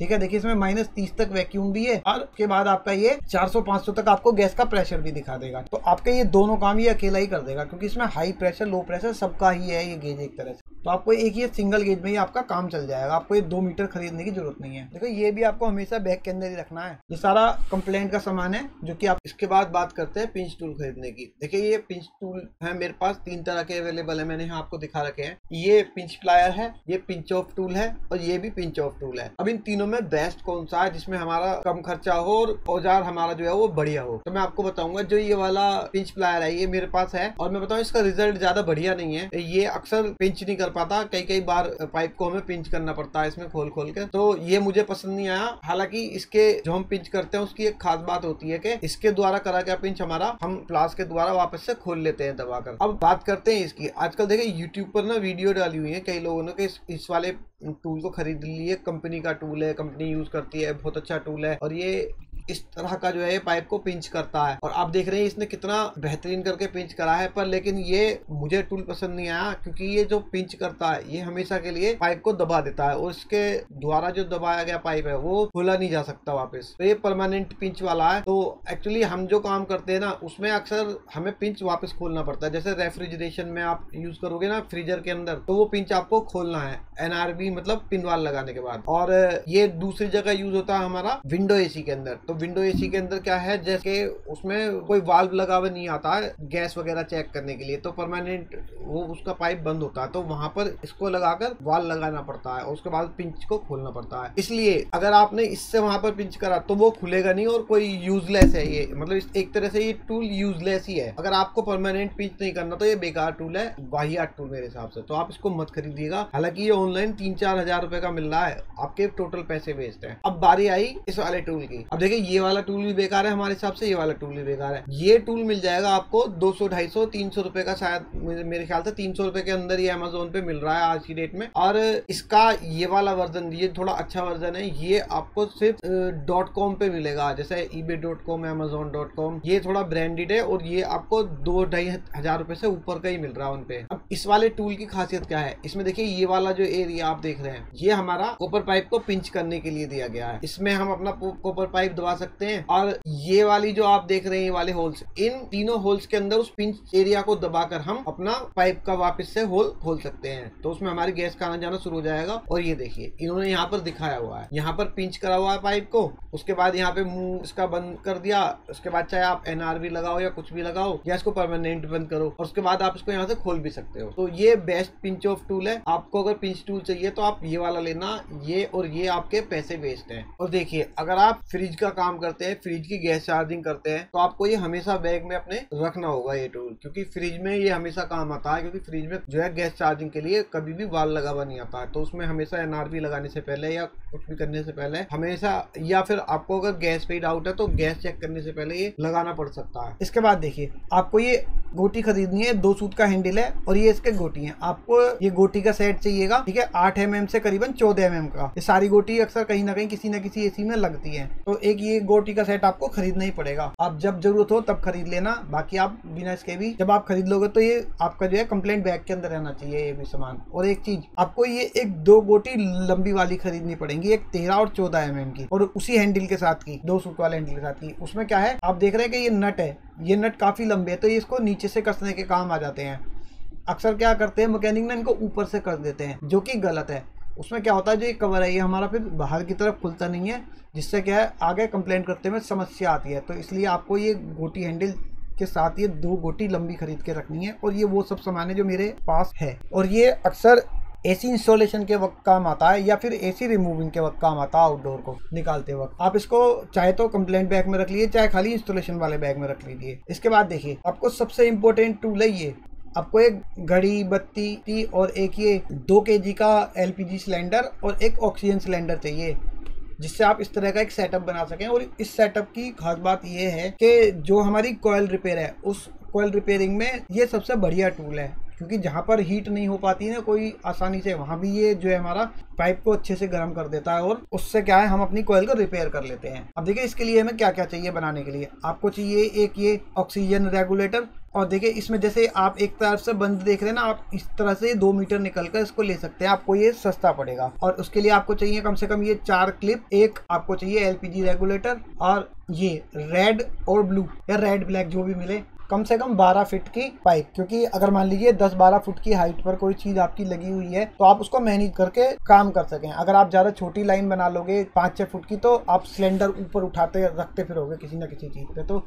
A: ठीक है, देखिए इसमें माइनस तीस तक वैक्यूम भी है और उसके बाद आपका ये 400-500 तक आपको गैस का प्रेशर भी दिखा देगा। तो आपका ये दोनों काम ये अकेला ही कर देगा, क्योंकि इसमें हाई प्रेशर लो प्रेशर सबका ही है, ये गेज एक तरह से। तो आपको एक ये सिंगल गेज में ही आपका काम चल जाएगा, आपको ये दो मीटर खरीदने की ज़रूरत नहीं है। देखो, ये भी आपको हमेशा बैग के अंदर ही रखना है। ये सारा कंप्लेंट का सामान है, जो कि आप इसके बाद बात करते हैं पिंच टूल खरीदने की। देखिए, ये पिंच टूल है, मेरे पास तीन तरह के अवेलेबल है, मैंने यहाँ आपको दिखा रखे हैं। ये पिंच प्लायर है, ये पिंच ऑफ़ टूल है और ये भी पिंच ऑफ़ टूल है। अब इन तीनों में बेस्ट कौन सा है जिसमें हमारा कम खर्चा हो और औज़ार हमारा जो है वो बढ़िया हो? तो मैं आपको बताऊँगा जो ये वाला पिंच प्लायर है ये मेरे पास है और मैं बताऊँ इसका रिज़ल्ट ज़्यादा बढ़िया नहीं है। ये अक्सर पिंच नहीं कर पाता कई कई बार पाइप को हमें पिंच करना पड़ता है इसमें खोल खोल के। तो ये मुझे पसंद नहीं आया। हालाँकि इसके जो हम पिंच करते हैं उसकी एक खास बात होती है कि इसके द्वारा करा गया पिंच हमारा हम प्लास के द्वारा वापस से खोल लेते हैं दबाकर। अब बात करते हैं इसकी। आजकल देखिए यूट्यूब पर ना वीडियो डाली हुई है कई लोगों ने इस, इस वाले टूल को खरीद लिए, कंपनी का टूल है, कंपनी यूज़ करती है, बहुत अच्छा टूल है। और ये इस तरह का जो है ये पाइप को पिंच करता है। और आप देख रहे हैं इसने कितना बेहतरीन करके पिंच करा है, पर लेकिन ये मुझे टूल पसंद नहीं आया, क्योंकि ये जो पिंच करता है, ये हमेशा के लिए पाइप को दबा देता है, और इसके द्वारा जो दबाया गया पाइप है, वो खोला नहीं जा सकता वापस। तो ये परमानेंट पिंच वाला है। तो एक्चुअली हम जो काम करते हैं ना, उसमें अक्सर हमें पिंच वापस खोलना पड़ता है। जैसे रेफ्रिजरेशन में आप यूज़ करोगे ना फ्रीजर के अंदर तो वो पिंच आपको खोलना है एनआरबी मतलब पिनवाल लगाने के बाद। और ये दूसरी जगह यूज़ होता है हमारा विंडो एसी के अंदर। तो विंडो एसी के अंदर क्या है? जैसे उसमें कोई वाल्व लगा हुआ नहीं आता गैस वगैरह चेक करने के लिए तो परमानेंट वो उसका पाइप बंद होता है तो वहाँ पर इसको लगाकर वाल लगाना पड़ता है उसके बाद पिंच को खोलना पड़ता है। इसलिए अगर आपने इससे वहाँ पर पिंच करा तो वो खुलेगा नहीं और कोई यूजलेस है ये। मतलब एक तरह से ये टूल यूजलेस ही है। अगर आपको परमानेंट पिंच नहीं करना तो ये बेकार टूल है, वाहियात टूल मेरे हिसाब से। तो आप इसको मत खरीदिएगा। हालाँकि ये ऑनलाइन तीन चार हज़ार रुपए का मिल रहा है, आपके टोटल पैसे वेस्ट है। अब बारी आई इस वाले टूल की। अब देखिए ये वाला टूल भी बेकार है, हमारे हिसाब से ये वाला टूल भी बेकार है। ये टूल मिल जाएगा आपको दो सौ, ढाई सौ, तीन सौ रुपए का शायद, मेरे ख्याल से तीन सौ रुपए के अंदर ये अमेजोन पे मिल रहा है आज की डेट में। और इसका ये वाला वर्जन ये थोड़ा अच्छा वर्जन है, ये आपको सिर्फ़ डॉट कॉम पे मिलेगा। जैसे eBay dot com Amazon dot com ये थोड़ा ब्रांडेड है और ये आपको दो, ढाई हज़ार रुपए से ऊपर का ही मिल रहा है उन पे अब इस वाले टूल की खासियत क्या है? इसमें देखिए, ये वाला जो एरिया आप देख रहे हैं, ये हमारा कॉपर पाइप को पिंच करने के लिए दिया गया है। इसमें हम अपना कॉपर पाइप दबा सकते हैं। और ये वाली जो आप देख रहे हैं, ये वाले होल्स इन तीनों होल्स के अंदर उस पिंच एरिया को दबाकर हम अपना पाइप का वापस से होल खोल सकते हैं। तो उसमें हमारी गैस का आना जाना शुरू हो जाएगा। और ये देखिए, इन्होंने यहाँ पर दिखाया हुआ है। यहाँ पर पिंच करा हुआ है पाइप को। उसके बाद यहाँ पे मुँह इसका बंद कर दिया। उसके बाद चाहे आप एनआरबी लगाओ या कुछ भी लगाओ, या इसको परमानेंट बंद करो। और उसके बाद आप इसको यहाँ से खोल भी सकते हो। तो ये बेस्ट पिंच ऑफ़ टूल है। आपको अगर पिंच टूल चाहिए तो आप ये वाला लेना। ये और ये आपके पैसे वेस्ट है। और देखिए, अगर आप फ्रिज का काम करते हैं फ्रिज की गैस चार्जिंग करते हैं तो आपको ये हमेशा बैग में अपने रखना होगा ये टूल क्योंकि फ्रिज में ये हमेशा काम आता है, क्योंकि फ्रिज में जो है गैस चार्जिंग के लिए कभी भी वाल लगा हुआ नहीं आता है तो उसमें हमेशा एनआरबी लगाने से पहले या कुछ भी करने से पहले हमेशा, या फिर आपको अगर गैस पे डाउट है तो गैस चेक करने से पहले ये लगाना पड़ सकता है। इसके बाद देखिए, आपको ये गोटी खरीदनी है, दो सूत का हैंडल है और ये इसके गोटी है। आपको ये गोटी का सेट चाहिएगा, ठीक है, आठ एम से करीबन चौदह एम का। ये सारी गोटी अक्सर कहीं ना कहीं किसी न किसी एसी में लगती है। तो एक ये गोटी का सेट आपको खरीदना ही पड़ेगा। आप जब ज़रूरत हो तब खरीद लेना, बाकी आप बिना इसके भी जब आप खरीद लोगे तो ये आपका जो है कंप्लेंट बैग के अंदर रहना चाहिए ये भी सामान। और एक चीज़, आपको ये एक दो गोटी लंबी वाली खरीदनी पड़ेगी, एक तेरह और चौदह एम की, और उसी हैंडल के साथ की, दो सूट वाले हैंडल के साथ की। उसमें क्या है, आप देख रहे हैं कि ये नट है, ये नट काफ़ी लंबे है तो ये इसको नीचे से कसने के काम आ जाते हैं। अक्सर क्या करते हैं मैकेनिक ना इनको ऊपर से कर देते हैं, जो कि गलत है। उसमें क्या होता है जो ये कवर है ये हमारा, फिर बाहर की तरफ़ खुलता नहीं है, जिससे क्या है, आगे कंप्लेंट करते में समस्या आती है। तो इसलिए आपको ये गोटी हैंडल के साथ ये दो गोटी लंबी खरीद के रखनी है, और ये वो सब सामान है जो मेरे पास है। और ये अक्सर एसी इंस्टॉलेशन के वक्त काम आता है, या फिर एसी रिमूविंग के वक्त काम आता है आउटडोर को निकालते वक्त। आप इसको चाहे तो कंप्लेंट बैग में रख लीजिए, चाहे खाली इंस्टॉलेशन वाले बैग में रख लीजिए। इसके बाद देखिए, आपको सबसे इम्पोर्टेंट टूल है ये। आपको एक घड़ी, बत्ती और एक ये दो के जी का एलपीजी सिलेंडर और एक ऑक्सीजन सिलेंडर चाहिए, जिससे आप इस तरह का एक सेटअप बना सकें। और इस सेटअप की खास बात यह है कि जो हमारी कॉयल रिपेयर है, उस कॉयल रिपेयरिंग में ये सबसे बढ़िया टूल है, क्योंकि जहाँ पर हीट नहीं हो पाती है ना कोई आसानी से, वहाँ भी ये जो है हमारा पाइप को अच्छे से गर्म कर देता है और उससे क्या है, हम अपनी कोयल को रिपेयर कर लेते हैं। अब देखिए इसके लिए हमें क्या क्या चाहिए बनाने के लिए। आपको चाहिए एक ये ऑक्सीजन रेगुलेटर और देखिए, इसमें जैसे आप एक तरफ़ से बंद देख रहे हैं ना, आप इस तरह से दो मीटर निकल कर इसको ले सकते हैं, आपको ये सस्ता पड़ेगा। और उसके लिए आपको चाहिए कम से कम ये चार क्लिप, एक आपको चाहिए एलपीजी रेगुलेटर और ये रेड और ब्लू या रेड ब्लैक जो भी मिले, कम से कम 12 फीट की पाइप। क्योंकि अगर मान लीजिए 10-12 फुट की हाइट पर कोई चीज़ आपकी लगी हुई है तो आप उसको मैनेज करके काम कर सकें। अगर आप ज़्यादा छोटी लाइन बना लोगे पाँच छह फुट की तो आप सिलेंडर ऊपर उठाते रखते फिरोगे किसी ना किसी चीज़ पे तो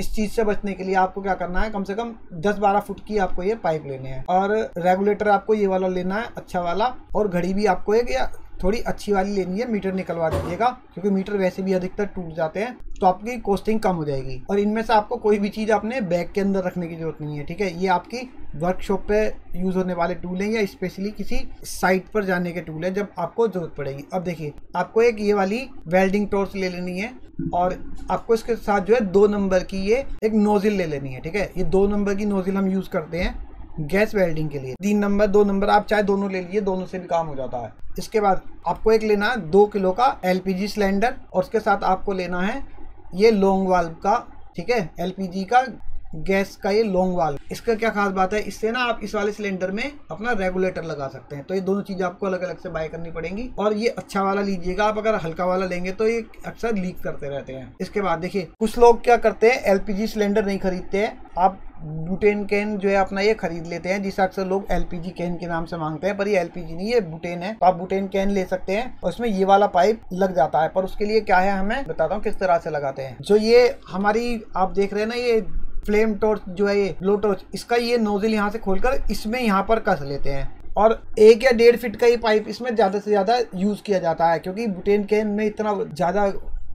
A: इस चीज़ से बचने के लिए आपको क्या करना है, कम से कम 10-12 फुट की आपको ये पाइप लेने हैं। और रेगुलेटर आपको ये वाला लेना है अच्छा वाला, और घड़ी भी आपको एक या थोड़ी अच्छी वाली लेनी है, मीटर निकलवा दीजिएगा, क्योंकि मीटर वैसे भी अधिकतर टूट जाते हैं तो आपकी कॉस्टिंग कम हो जाएगी। और इनमें से आपको कोई भी चीज़ अपने बैग के अंदर रखने की ज़रूरत नहीं है, ठीक है? ये आपकी वर्कशॉप पे यूज़ होने वाले टूल हैं या स्पेशली किसी साइट पर जाने के टूल है, जब आपको ज़रूरत पड़ेगी। अब देखिए, आपको एक ये वाली वेल्डिंग टॉर्च ले लेनी है, और आपको इसके साथ जो है दो नंबर की ये एक नोजिल ले लेनी है, ठीक है? ये दो नंबर की नोजिल हम यूज़ करते हैं। गैस वेल्डिंग के लिए। तीन नंबर, दो नंबर, आप चाहे दोनों ले लीजिए, दोनों से भी काम हो जाता है। इसके बाद आपको एक लेना है दो किलो का एलपीजी सिलेंडर और उसके साथ आपको लेना है ये लॉन्ग वाल्व का, ठीक है? एलपीजी का, गैस का ये लॉन्ग वाल्व इसका क्या खास बात है? इससे ना आप इस वाले सिलेंडर में अपना रेगुलेटर लगा सकते हैं। तो ये दोनों चीज़ें आपको अलग अलग से बाय करनी पड़ेंगी और ये अच्छा वाला लीजिएगा। आप अगर हल्का वाला लेंगे तो ये अक्सर लीक करते रहते हैं। इसके बाद देखिए, कुछ लोग क्या करते हैं? एलपीजी सिलेंडर नहीं खरीदते हैं। आप बुटेन कैन जो है अपना ये खरीद लेते हैं। जिसे अक्सर लोग एलपीजी कैन के नाम से मांगते हैं, पर ये एलपीजी नहीं है बुटेन है। तो आप बुटेन कैन ले सकते हैं और उसमें ये वाला पाइप लग जाता है। पर उसके लिए क्या है, हमें बताता हूँ किस तरह से लगाते हैं। जो ये हमारी, आप देख रहे हैं ना, ये फ्लेम टॉर्च जो है, ये ब्लो टॉर्च, इसका ये नोजल यहाँ से खोलकर इसमें यहाँ पर कस लेते हैं। और एक या डेढ़ फीट का ये पाइप इसमें ज़्यादा से ज़्यादा यूज़ किया जाता है, क्योंकि बुटेन कैन में इतना ज़्यादा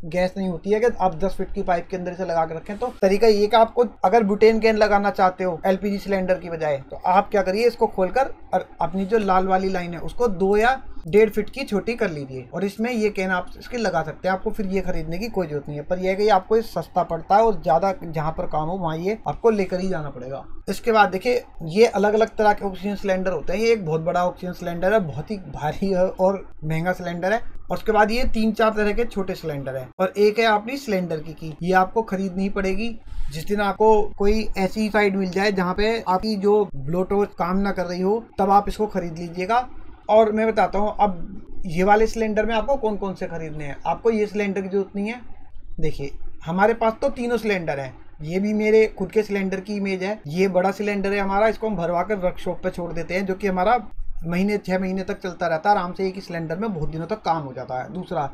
A: गैस नहीं होती है, अगर आप 10 फीट की पाइप के अंदर से लगा के रखें तो तरीका ये कि आपको अगर बुटेन कैन लगाना चाहते हो एलपीजी सिलेंडर की बजाय तो आप क्या करिए इसको खोलकर और अपनी जो लाल वाली लाइन है, उसको दो या डेढ़ फीट की छोटी कर लीजिए। और इसमें ये कैन आप इसके लगा सकते हैं। आपको फिर ये खरीदने की कोई ज़रूरत नहीं है। पर यह कि आपको ये सस्ता पड़ता है और ज़्यादा जहाँ पर काम हो, वहाँ ये आपको लेकर ही जाना पड़ेगा। इसके बाद देखिए, ये अलग अलग तरह के ऑक्सीजन सिलेंडर होते हैं। ये एक बहुत बड़ा ऑक्सीजन सिलेंडर है, बहुत ही भारी है और महँगा सिलेंडर है। और उसके बाद ये तीन चार तरह के छोटे सिलेंडर है। और एक है आपकी सिलेंडर की की। ये आपको खरीदनी पड़ेगी। जिस दिन आपको कोई ऐसी साइड मिल जाए जहाँ पे आपकी जो ब्लोटोज काम ना कर रही हो, तब आप इसको खरीद लीजिएगा। और मैं बताता हूँ, अब ये वाले सिलेंडर में आपको कौन कौन से खरीदने हैं? आपको ये सिलेंडर की ज़रूरत नहीं है। देखिए, हमारे पास तो तीनों सिलेंडर हैं। ये भी मेरे खुद के सिलेंडर की इमेज है। ये बड़ा सिलेंडर है हमारा, इसको हम भरवा कर वर्कशॉप पर छोड़ देते हैं, जो कि हमारा महीने छः महीने तक चलता रहता है आराम से एक ही सिलेंडर में बहुत दिनों तक काम हो जाता है। दूसरा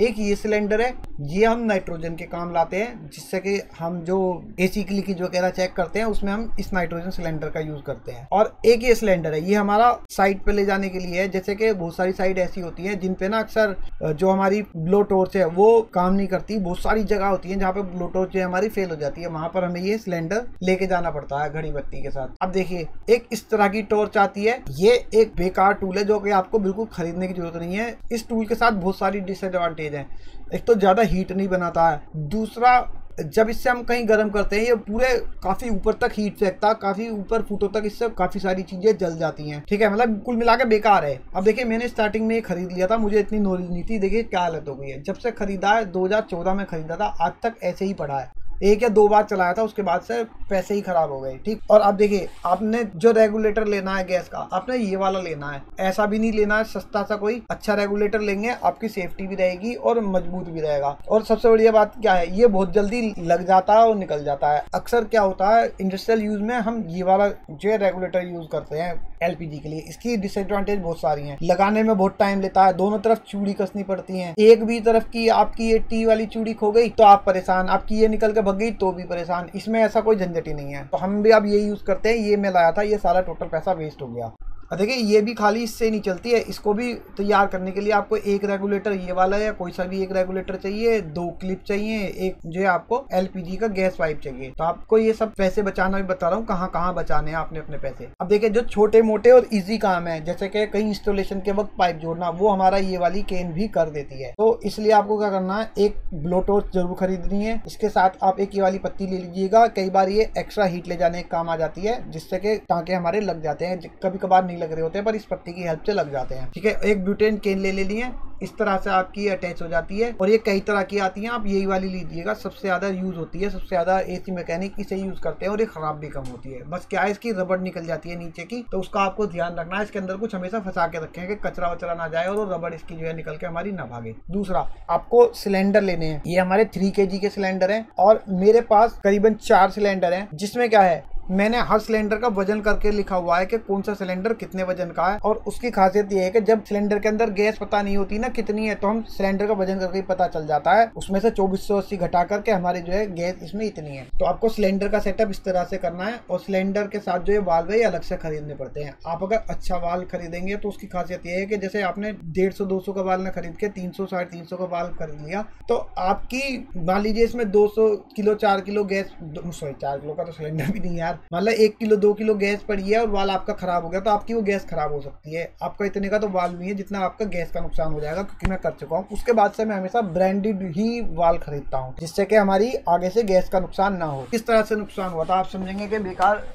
A: एक ये सिलेंडर है, ये हम नाइट्रोजन के काम लाते हैं, जिससे कि हम जो एसी की लीकेज वगैरह चेक करते हैं, उसमें हम इस नाइट्रोजन सिलेंडर का यूज़ करते हैं। और एक ये सिलेंडर है, ये हमारा साइड पे ले जाने के लिए है, जैसे कि बहुत सारी साइड ऐसी होती है, जिन पे ना अक्सर जो हमारी ब्लो टोर्च है, वो काम नहीं करती। बहुत सारी जगह होती है जहाँ पे ब्लो टोर्च हमारी फेल हो जाती है, वहाँ पर हमें ये सिलेंडर लेके जाना पड़ता है घड़ी बत्ती के साथ। अब देखिए, एक इस तरह की टोर्च आती है, ये एक बेकार टूल है जो कि आपको बिल्कुल खरीदने की ज़रूरत नहीं है। इस टूल के साथ बहुत सारी डिसएडवांटेज एडवांटेज है। एक तो ज़्यादा हीट नहीं बनाता है। दूसरा, जब इससे हम कहीं गर्म करते हैं, ये पूरे काफ़ी ऊपर तक हीट फेंकता काफ़ी ऊपर फुटों तक इससे काफ़ी सारी चीज़ें जल जाती हैं। ठीक है मतलब कुल मिला बेकार है। अब देखिए, मैंने स्टार्टिंग में ये खरीद लिया था, मुझे इतनी नॉलेज नहीं थी। देखिए, क्या हालत हो गई है। जब से खरीदा है 2014 में खरीदा था, आज तक ऐसे ही पड़ा है। एक या दो बार चलाया था, उसके बाद से पैसे ही खराब हो गए, ठीक? और अब देखिए, आपने जो रेगुलेटर लेना है गैस का, आपने ये वाला लेना है। ऐसा भी नहीं लेना है, सस्ता सा कोई अच्छा रेगुलेटर लेंगे, आपकी सेफ्टी भी रहेगी और मज़बूत भी रहेगा। और सबसे बढ़िया बात क्या है, ये बहुत जल्दी लग जाता है और निकल जाता है। अक्सर क्या होता है इंडस्ट्रियल यूज़ में हम ये वाला जो रेगुलेटर यूज़ करते हैं एलपीजी के लिए। इसकी डिसएडवांटेज बहुत सारी हैं। लगाने में बहुत टाइम लेता है, दोनों तरफ़ चूड़ी कसनी पड़ती है। एक भी तरफ़ की आपकी ये टी वाली चूड़ी खो गई तो आप परेशान। आपकी ये निकल के भग गई तो भी परेशान। इसमें ऐसा कोई झंझट ही नहीं है। तो हम भी अब ये यूज़ करते हैं। ये मैं लाया था, ये सारा टोटल पैसा वेस्ट हो गया। और देखिए, ये भी खाली इससे नहीं चलती है। इसको भी तैयार करने के लिए आपको एक रेगुलेटर ये वाला या कोई सा भी एक रेगुलेटर चाहिए, दो क्लिप चाहिए, एक जो है आपको एलपीजी का गैस पाइप चाहिए। तो आपको ये सब पैसे बचाना भी बता रहा हूँ कहाँ कहाँ बचाने हैं आपने अपने पैसे। अब देखिए, जो छोटे मोटे और इजी काम है, जैसे कि कहीं इंस्टॉलेशन के वक्त पाइप जोड़ना, वो हमारा ये वाली केन भी कर देती है। तो इसलिए आपको क्या करना है, एक ब्लोटोथ ज़रूर खरीदनी है। इसके साथ आप एक ये वाली पत्ती ले लीजिएगा। कई बार ये एक्स्ट्रा हीट ले जाने के काम आ जाती है, जिससे कि टाँके हमारे लग जाते हैं। कभी कभार लग रहे होते पर इस पत्ती की हेल्प से लग जाते हैं। ठीक है, एक ब्यूटेन केन ले लेनी है, इस तरह से आपकी अटैच हो जाती है, और ये कई तरह की आती हैं, आप यही वाली लीजिएगा, सबसे ज़्यादा यूज़ होती है, सबसे ज़्यादा एसी मैकेनिक इसे यूज़ करते हैं, और ये ख़राब भी कम होती है। बस क्या है, इसकी रबड़ निकल जाती है नीचे की तो उसका आपको ध्यान रखना है, इसके अंदर कुछ हमेशा फंसा के रखें कि कचरा वचरा ना जाए, और रबड़ इसकी जो है निकल के हमारी ना भागे। दूसरा, आपको सिलेंडर लेने हैं। ये हमारे थ्री के के सिलेंडर हैं, और मेरे पास करीबन चार सिलेंडर हैं, जिसमें क्या है मैंने हर सिलेंडर का वज़न करके लिखा हुआ है कि कौन सा सिलेंडर कितने वज़न का है। और उसकी खासियत ये है कि जब सिलेंडर के अंदर गैस पता नहीं होती ना कितनी है तो हम सिलेंडर का वज़न करके ही पता चल जाता है। उसमें से चौबीस घटा करके हमारी जो है गैस इसमें इतनी है। तो आपको सिलेंडर का सेटअप इस तरह से करना है और सिलेंडर के साथ जो है वाल्व है अलग से खरीदने पड़ते हैं। आप अगर अच्छा वाल खरीदेंगे तो उसकी खासियत ये है कि जैसे आपने डेढ़ सौ, दो सौ का वाल ना खरीद के तीन सौ, साढ़े तीन सौ का वाल खरीद लिया तो आपकी, मान लीजिए इसमें दो सौ किलो, चार किलो गैस सॉरी चार किलो का तो सिलेंडर भी नहीं यार मतलब एक किलो, दो किलो गैस पड़ी है और वाल आपका खराब हो गया तो आपकी वो गैस खराब हो सकती है। आपका इतने का तो वाल नहीं है जितना आपका गैस का नुकसान हो जाएगा, क्योंकि मैं कर चुका हूँ। उसके बाद से मैं हमेशा ब्रांडेड ही वाल खरीदता हूँ, जिससे कि हमारी आगे से गैस का नुकसान ना हो। किस तरह से नुकसान हुआ था, आप समझेंगे कि बेकार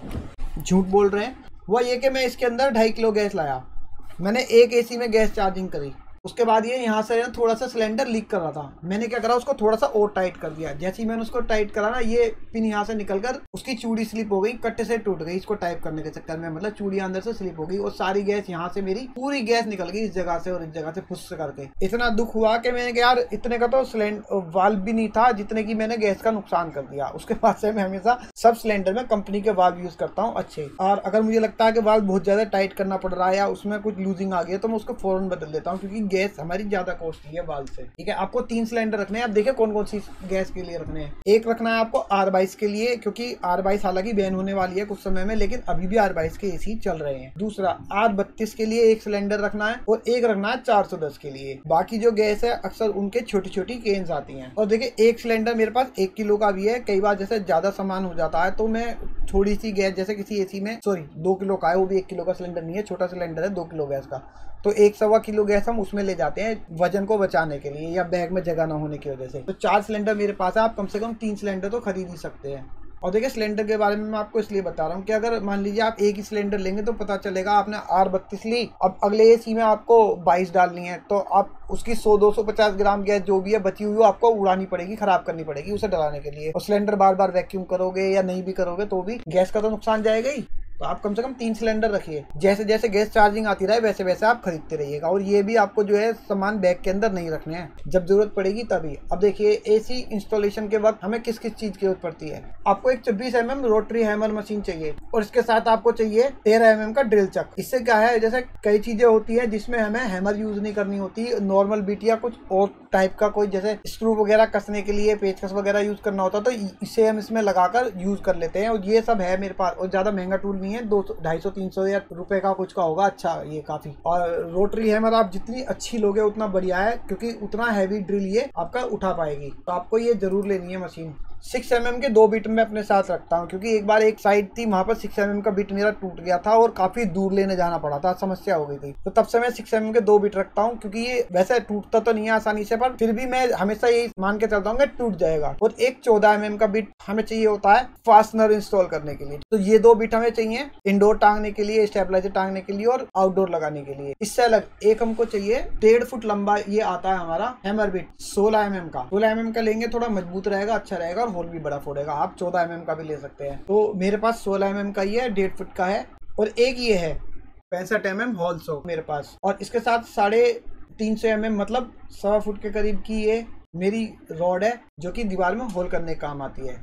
A: झूठ बोल रहे हैं? वह ये कि मैं इसके अंदर ढाई किलो गैस लाया। मैंने एक एसी में गैस चार्जिंग करी। उसके बाद ये यहाँ से थोड़ा सा सिलेंडर लीक कर रहा था। मैंने क्या करा, उसको थोड़ा सा और टाइट कर दिया। जैसे ही मैंने उसको टाइट करा ना, ये पिन यहाँ से निकल कर उसकी चूड़ी स्लिप हो गई, कट्टे से टूट गई इसको टाइप करने के चक्कर में। मतलब चूड़ी अंदर से स्लिप हो गई और सारी गैस यहाँ से मेरी पूरी गैस निकल गई इस जगह से और इस जगह से फुस करके। इतना दुख हुआ कि मैंने यार, इतने का तो सिलेंडर वाल्व भी नहीं था, जितने की मैंने गैस का नुकसान कर दिया। उसके बाद से मैं हमेशा सब सिलेंडर में कंपनी के वाल्व यूज़ करता हूँ अच्छे। और अगर मुझे लगता है कि वाल्व बहुत ज़्यादा टाइट करना पड़ रहा है या उसमें कुछ लूजिंग आ गया तो मैं उसको फ़ौरन बदल देता हूँ, क्योंकि गैस हमारी ज़्यादा कॉस्टली है बाल से। ठीक है, आपको तीन सिलेंडर रखने हैं। आप देखिए कौन कौन सी गैस के लिए रखने हैं। एक रखना है आपको आर बाईस के लिए, क्योंकि आर बाईस हालाँकि बैन होने वाली है कुछ समय में, लेकिन अभी भी आर बाईस के एसी चल रहे हैं। दूसरा आर बत्तीस के लिए एक सिलेंडर रखना है, और एक रखना है चार सौ दस के लिए। बाकी जो गैस है, अक्सर उनके छोटी छोटी केन्स आती हैं। और देखिए, एक सिलेंडर मेरे पास एक किलो का भी है। कई बार जैसे ज़्यादा सामान हो जाता है तो मैं थोड़ी सी गैस, जैसे किसी एसी में सॉरी दो किलो का है, वो भी एक किलो का सिलेंडर नहीं है, छोटा सिलेंडर है, दो किलो गैस का। तो एक सवा किलो गैस हम उसमें ले जाते हैं वज़न को बचाने के लिए या बैग में जगह ना होने की वजह से। तो चार सिलेंडर मेरे पास है, आप कम से कम तीन सिलेंडर तो खरीद ही सकते हैं। और देखिए, सिलेंडर के बारे में मैं आपको इसलिए बता रहा हूँ कि अगर मान लीजिए आप एक ही सिलेंडर लेंगे तो पता चलेगा आपने आर बत्तीस ली, अब अगले एसी में आपको बाईस डालनी है तो आप उसकी 100 250 ग्राम गैस जो भी है बची हुई वो आपको उड़ानी पड़ेगी, खराब करनी पड़ेगी उसे डलाने के लिए। और सिलेंडर बार बार वैक्यूम करोगे या नहीं भी करोगे तो भी गैस का तो नुकसान जाएगा ही। तो आप कम से कम तीन सिलेंडर रखिए। जैसे जैसे गैस चार्जिंग आती रहे, वैसे वैसे आप खरीदते रहिएगा। और ये भी आपको जो है, सामान बैग के अंदर नहीं रखने हैं। जब ज़रूरत पड़ेगी तभी। अब देखिए एसी इंस्टॉलेशन के वक्त हमें किस किस चीज़ की ज़रूरत पड़ती है? आपको एक छब्बीस एम रोटरी हैमर मशीन चाहिए। और इसके साथ आपको चाहिए तेरह एम का ड्रिल चक इससे क्या है, जैसे कई चीज़ें होती है जिसमें हमें हैमर यूज़ नहीं करनी होती। नॉर्मल बीट या कुछ और टाइप का कोई, जैसे स्क्रू वगैरह कसने के लिए पेचकस वगैरह यूज़ करना होता तो इसे हम इसमें लगाकर यूज़ कर लेते हैं। और ये सब है मेरे पास। और ज़्यादा महँगा टूल नहीं है, दो सौ, ढाई सौ, तीन सौ या रुपए का कुछ का होगा अच्छा ये काफ़ी। और रोटरी हैमर आप जितनी अच्छी लोगे, उतना बढ़िया है, क्योंकि उतना हैवी ड्रिल ये आपका उठा पाएगी। तो आपको ये ज़रूर लेनी है मशीन सिक्स एम mm के दो बिट में अपने साथ रखता हूँ, क्योंकि एक बार एक साइड थी, वहाँ पर सिक्स एम mm का बिट मेरा टूट गया था और काफ़ी दूर लेने जाना पड़ा था, समस्या हो गई थी। तो तब से मैं सिक्स एम mm के दो बिट रखता हूँ, क्योंकि ये वैसे टूटता तो नहीं है आसानी से, पर फिर भी मैं हमेशा यही मान के चलता हूँ कि टूट जाएगा। और एक चौदह एम का बिट हमें चाहिए होता है फास्टनर इंस्टॉल करने के लिए। तो ये दो बिट हमें चाहिए इंडोर टांगने के लिए स्टेबलाइजर टांगने के लिए और आउटडोर लगाने के लिए। इससे अलग एक हमको चाहिए डेढ़ फुट लंबा ये आता है हमारा हैमर बिट सोलह एम का। सोलह एम का लेंगे थोड़ा मज़बूत रहेगा अच्छा रहेगा और होल भी बड़ा फोड़ेगा आप चौदह एम का भी ले सकते हैं। तो मेरे पास सोलह एम का ही है, डेढ़ फुट का है। और एक ये है, पैंसठ एम एम हॉल्सो मेरे पास। और इसके साथ साढ़े तीन सौ एम एम मतलब सवा फुट के करीब की ये मेरी रॉड है, जो कि दीवार में होल करने काम आती है।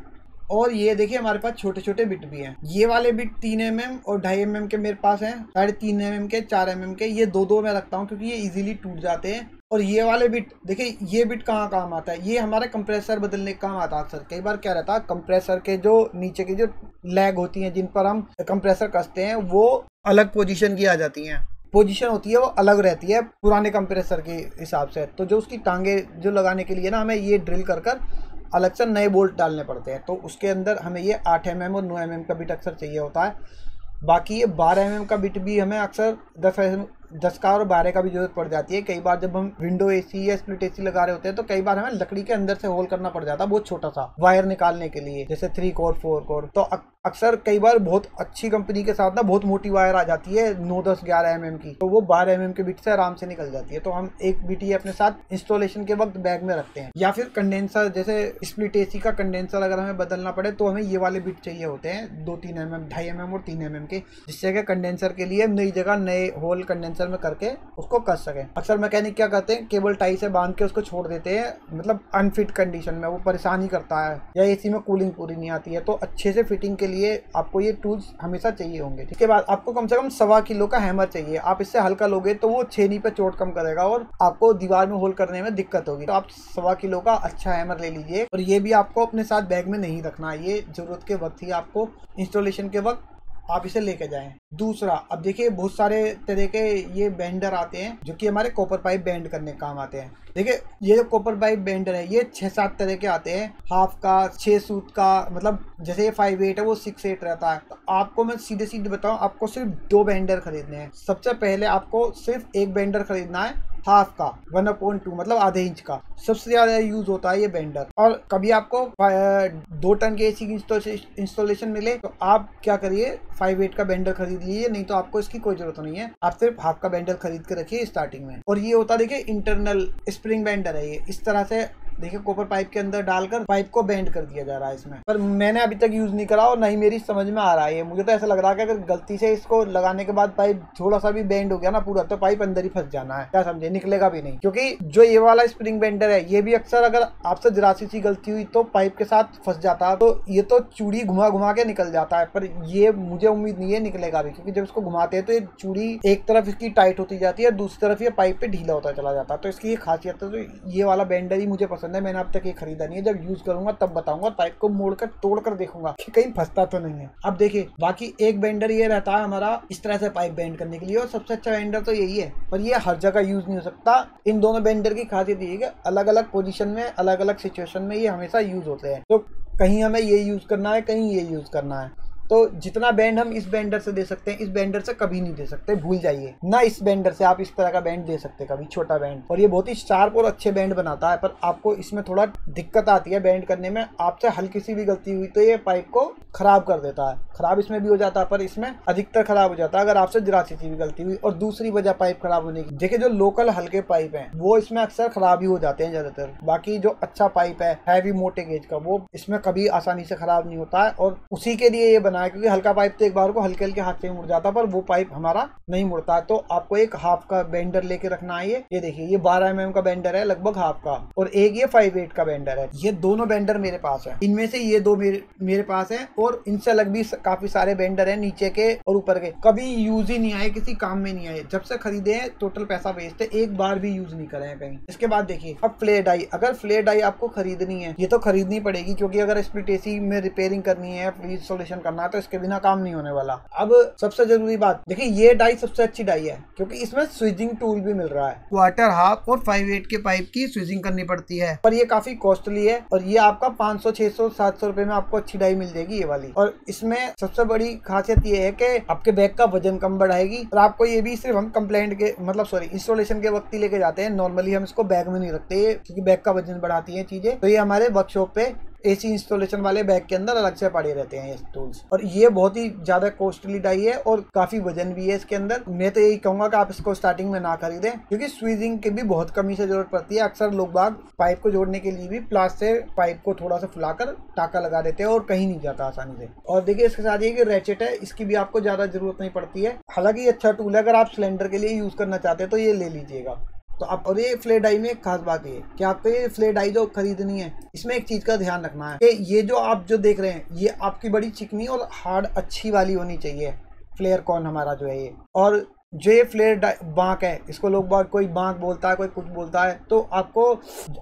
A: और ये देखिए, हमारे पास छोटे छोटे बिट भी हैं। ये वाले बिट तीन एम एम और ढाई एम एम के मेरे पास हैं। साढ़े तीन एम एम के, चार एम एम के, ये दो दो में रखता हूँ, क्योंकि ये इजीली टूट जाते हैं। और ये वाले बिट देखिए, ये बिट कहाँ काम आता है? ये हमारे कंप्रेसर बदलने काम आता है अक्सर। कई बार क्या रहता है? कंप्रेसर के जो नीचे की जो लैग होती हैं, जिन पर हम कंप्रेसर कसते हैं, वो अलग पोजीशन की आ जाती हैं। पोजीशन होती है, वो अलग रहती है पुराने कंप्रेसर के हिसाब से। तो जो उसकी टांगे जो लगाने के लिए ना, हमें ये ड्रिल कर कर अलग से नए बोल्ट डालने पड़ते हैं। तो उसके अंदर हमें ये आठ एम एम और नौ एम एम का बिट अक्सर चाहिए होता है। बाकी ये बारह एम एम का बिट भी हमें अक्सर दस दस का और बारह का भी ज़रूरत पड़ जाती है। कई बार जब हम विंडो एसी या स्प्लिट एसी लगा रहे होते हैं तो कई बार हमें लकड़ी के अंदर से होल करना पड़ जाता है बहुत छोटा सा वायर निकालने के लिए, जैसे थ्री कोर फोर कोर तो अक्सर कई बार बहुत अच्छी कंपनी के साथ ना बहुत मोटी वायर आ जाती है, नौ, दस, ग्यारह एम की। तो वो बारह एम के बिट से आराम से निकल जाती है। तो हम एक बीटी अपने साथ इंस्टॉलेशन के वक्त बैग में रखते हैं। या फिर कंडेंसर जैसे स्प्लिट एसी का कंडेंसर अगर हमें बदलना पड़े तो हमें ये वाले बिट चाहिए होते हैं, दो, तीन एम एम ढाई एम एम और तीन एम एम के, जिससे कंडेंसर के लिए नई जगह नए होल कंडेंसर में करके उसको कस सके। अक्सर मैकेनिक क्या करते हैं केबल टाई से बाँध के उसको छोड़ देते हैं मतलब अनफिट कंडीशन में, वो परेशान करता है। या एसी में कूलिंग पूरी नहीं आती है तो अच्छे से फिटिंग के लिए आपको ये टूल्स हमेशा चाहिए होंगे। इसके बाद आपको कम से कम सवा किलो का हैमर चाहिए। आप इससे हल्का लोगे तो वो छेनी पे चोट कम करेगा और आपको दीवार में होल करने में दिक्कत होगी। तो आप सवा किलो का अच्छा हैमर ले लीजिए और ये भी आपको अपने साथ बैग में नहीं रखना। ये ज़रूरत के वक्त ही आपको इंस्टॉलेशन के वक्त आप इसे लेके जाएँ। दूसरा, अब देखिए, बहुत सारे तरह के ये बेंडर आते हैं, जो कि हमारे कॉपर पाइप बेंड करने काम आते हैं। देखिए, ये जो कॉपर पाइप बेंडर है, ये छह सात तरह के आते हैं। हाफ़ का, छह सूत का मतलब जैसे ये फाइव एट है, वो सिक्स एट रहता है। तो आपको मैं सीधे सीधे बताऊँ, आपको सिर्फ़ दो बेंडर खरीदने हैं। सबसे पहले आपको सिर्फ़ एक बेंडर खरीदना है हाफ़ का, वन पॉइंट टू मतलब आधे इंच का। सबसे ज़्यादा यूज़ होता है ये बेंडर। और कभी आपको दो टन के एसी की इंस्टॉलेशन मिले तो आप क्या करिए, फाइव एट का बेंडर खरीद लीजिए, नहीं तो आपको इसकी कोई ज़रूरत नहीं है। आप सिर्फ़ हाफ़ का बेंडर खरीद के रखिए स्टार्टिंग में। और ये होता देखिए इंटरनल स्प्रिंग बेंडर है ये। इस तरह से देखिए कॉपर पाइप के अंदर डालकर पाइप को बेंड कर दिया जा रहा है इसमें। पर मैंने अभी तक यूज़ नहीं करा और नहीं मेरी समझ में आ रहा है मुझे तो ऐसा लग रहा है कि अगर गलती से इसको लगाने के बाद पाइप थोड़ा सा भी बेंड हो गया ना पूरा तो पाइप अंदर ही फंस जाना है। क्या समझे? निकलेगा भी नहीं। क्योंकि जो ये वाला स्प्रिंग बेंडर है, ये भी अक्सर अगर आपसे जरासी सी गलती हुई तो पाइप के साथ फंस जाता तो ये तो चूड़ी घुमा घुमा के निकल जाता है, पर ये मुझे उम्मीद नहीं है निकलेगा भी, क्योंकि जब इसको घुमाते हैं तो ये चूड़ी एक तरफ़ इसकी टाइट होती जाती है दूसरी तरफ़ ये पाइप पे ढीला होता चला जाता है। तो इसकी ये खासियत है तो ये वाला बेंडर ही मुझे पसंद है, मैंने अब तक ये खरीदा नहीं है। जब यूज़ करूँगा, तब बताऊँगा पाइप को मोड़कर, तोड़कर देखूँगा। कि कहीं फंसता तो नहीं है। अब देखिए, बाकी एक बेंडर ये रहता है हमारा इस तरह से पाइप बेंड करने के लिए, और सबसे अच्छा बेंडर तो यही है। पर ये हर जगह यूज़ नहीं हो सकता। इन दोनों बेंडर की खासियत ये है अलग अलग पोजिशन में अलग अलग सिचुएशन में ये हमेशा यूज़ होते हैं। तो कहीं हमें ये यूज़ करना है, कहीं ये यूज़ करना है। तो जितना बैंड हम इस बैंडर से दे सकते हैं, इस बैंडर से कभी नहीं दे सकते, भूल जाइए। ना इस बैंडर से आप इस तरह का बैंड दे सकते कभी, छोटा बैंड और ये बहुत ही शार्प और अच्छे बैंड बनाता है, पर आपको इसमें थोड़ा दिक्कत आती है बैंड करने में, आपसे हल्की सी भी गलती हुई तो ये पाइप को खराब कर देता है। खराब इसमें भी हो जाता है, पर इसमें अधिकतर खराब हो जाता है, अगर आपसे जरा सी भी गलती हुई, और दूसरी वजह पाइप खराब होने की। देखिए, जो लोकल हल्के पाइप है, वो इसमें अक्सर खराब ही हो जाते हैं ज़्यादातर। बाकी जो अच्छा पाइप है हैवी मोटे गेज का, वो इसमें कभी आसानी से खराब नहीं होता है, और उसी के लिए ये बना है क्योंकि हल्का पाइप तो एक बार को हल्के हल्के हाथ से मुड़ जाता, पर वो पाइप हमारा नहीं मुड़ता। तो आपको एक हाफ़ का बेंडर लेके रखना है ये। देखिए, ये बारह एम का बेंडर है, लगभग हाफ़ का। और एक ये फाइव एट का बेंडर है। ये दोनों बेंडर मेरे पास है। इनमें से ये दो मेरे मेरे पास है, और इनसे अलग भी काफ़ी सारे बेंडर है नीचे के और ऊपर के। कभी यूज़ ही नहीं आए, किसी काम में नहीं आए। जब से खरीदे हैं टोटल पैसा वेस्ट है। एक बार भी यूज़ नहीं करे हैं कहीं। इसके बाद देखिए, अब फ्लेयर डाई अगर फ्लेयर डाई आपको खरीदनी है, ये तो खरीदनी पड़ेगी, क्योंकि अगर स्प्लिट एसी में रिपेयरिंग करनी है इंस्टॉलेशन करना है तो इसके बिना काम नहीं होने वाला। अब सबसे ज़रूरी बात, देखिए ये डाई सबसे अच्छी डाई है, क्योंकि इसमें स्विचिंग टूल भी मिल रहा है। क्वार्टर हाफ़ और फाइव एट के पाइप की स्विचिंग करनी पड़ती है। पर ये काफ़ी कॉस्टली है, और ये आपका पाँच सौ, छह सौ, सात सौ रुपए में आपको अच्छी डाई मिल जाएगी ये वाली। और इसमें सबसे बड़ी खासियत ये है की आपके बैग का वज़न कम बढ़ाएगी, और आपको ये भी सिर्फ़ हम कंप्लेंट के मतलब सॉरी इंस्टॉलेशन के वक्त ही लेके जाते हैं। नॉर्मली हम इसको बैग में नहीं रखते, क्योंकि बैग का वज़न बढ़ाती है चीज़ें। तो ये हमारे वर्कशॉप पे एसी इंस्टॉलेशन वाले बैग के अंदर अलग से पड़े रहते हैं ये टूल्स और ये बहुत ही ज़्यादा कॉस्टली डाई है और काफ़ी वज़न भी है इसके अंदर। मैं तो यही कहूँगा कि आप इसको स्टार्टिंग में ना खरीदें, क्योंकि स्वीजिंग की भी बहुत कमी से ज़रूरत पड़ती है। अक्सर लोग बाग पाइप को जोड़ने के लिए भी प्लास से पाइप को थोड़ा सा फुलाकर टाका लगा देते हैं और कहीं नहीं जाता आसानी से। और देखिए इसके साथ ये रेचेट है, इसकी भी आपको ज़्यादा ज़रूरत नहीं पड़ती है। हालाँकि अच्छा टूल है, अगर आप सिलेंडर के लिए यूज़ करना चाहते हैं तो ये ले लीजिएगा। तो आप और ये फ्ले डाई में एक खास बात ये कि आपको ये फ्ले डाई जो खरीदनी है, इसमें एक चीज़ का ध्यान रखना है कि ये जो आप जो देख रहे हैं, ये आपकी बड़ी चिकनी और हार्ड अच्छी वाली होनी चाहिए। फ्लेयर कॉन हमारा जो है ये? और जो ये फ्लेयर बांक है, इसको लोग बाग कोई बांक बोलता है, कोई कुछ बोलता है तो आपको,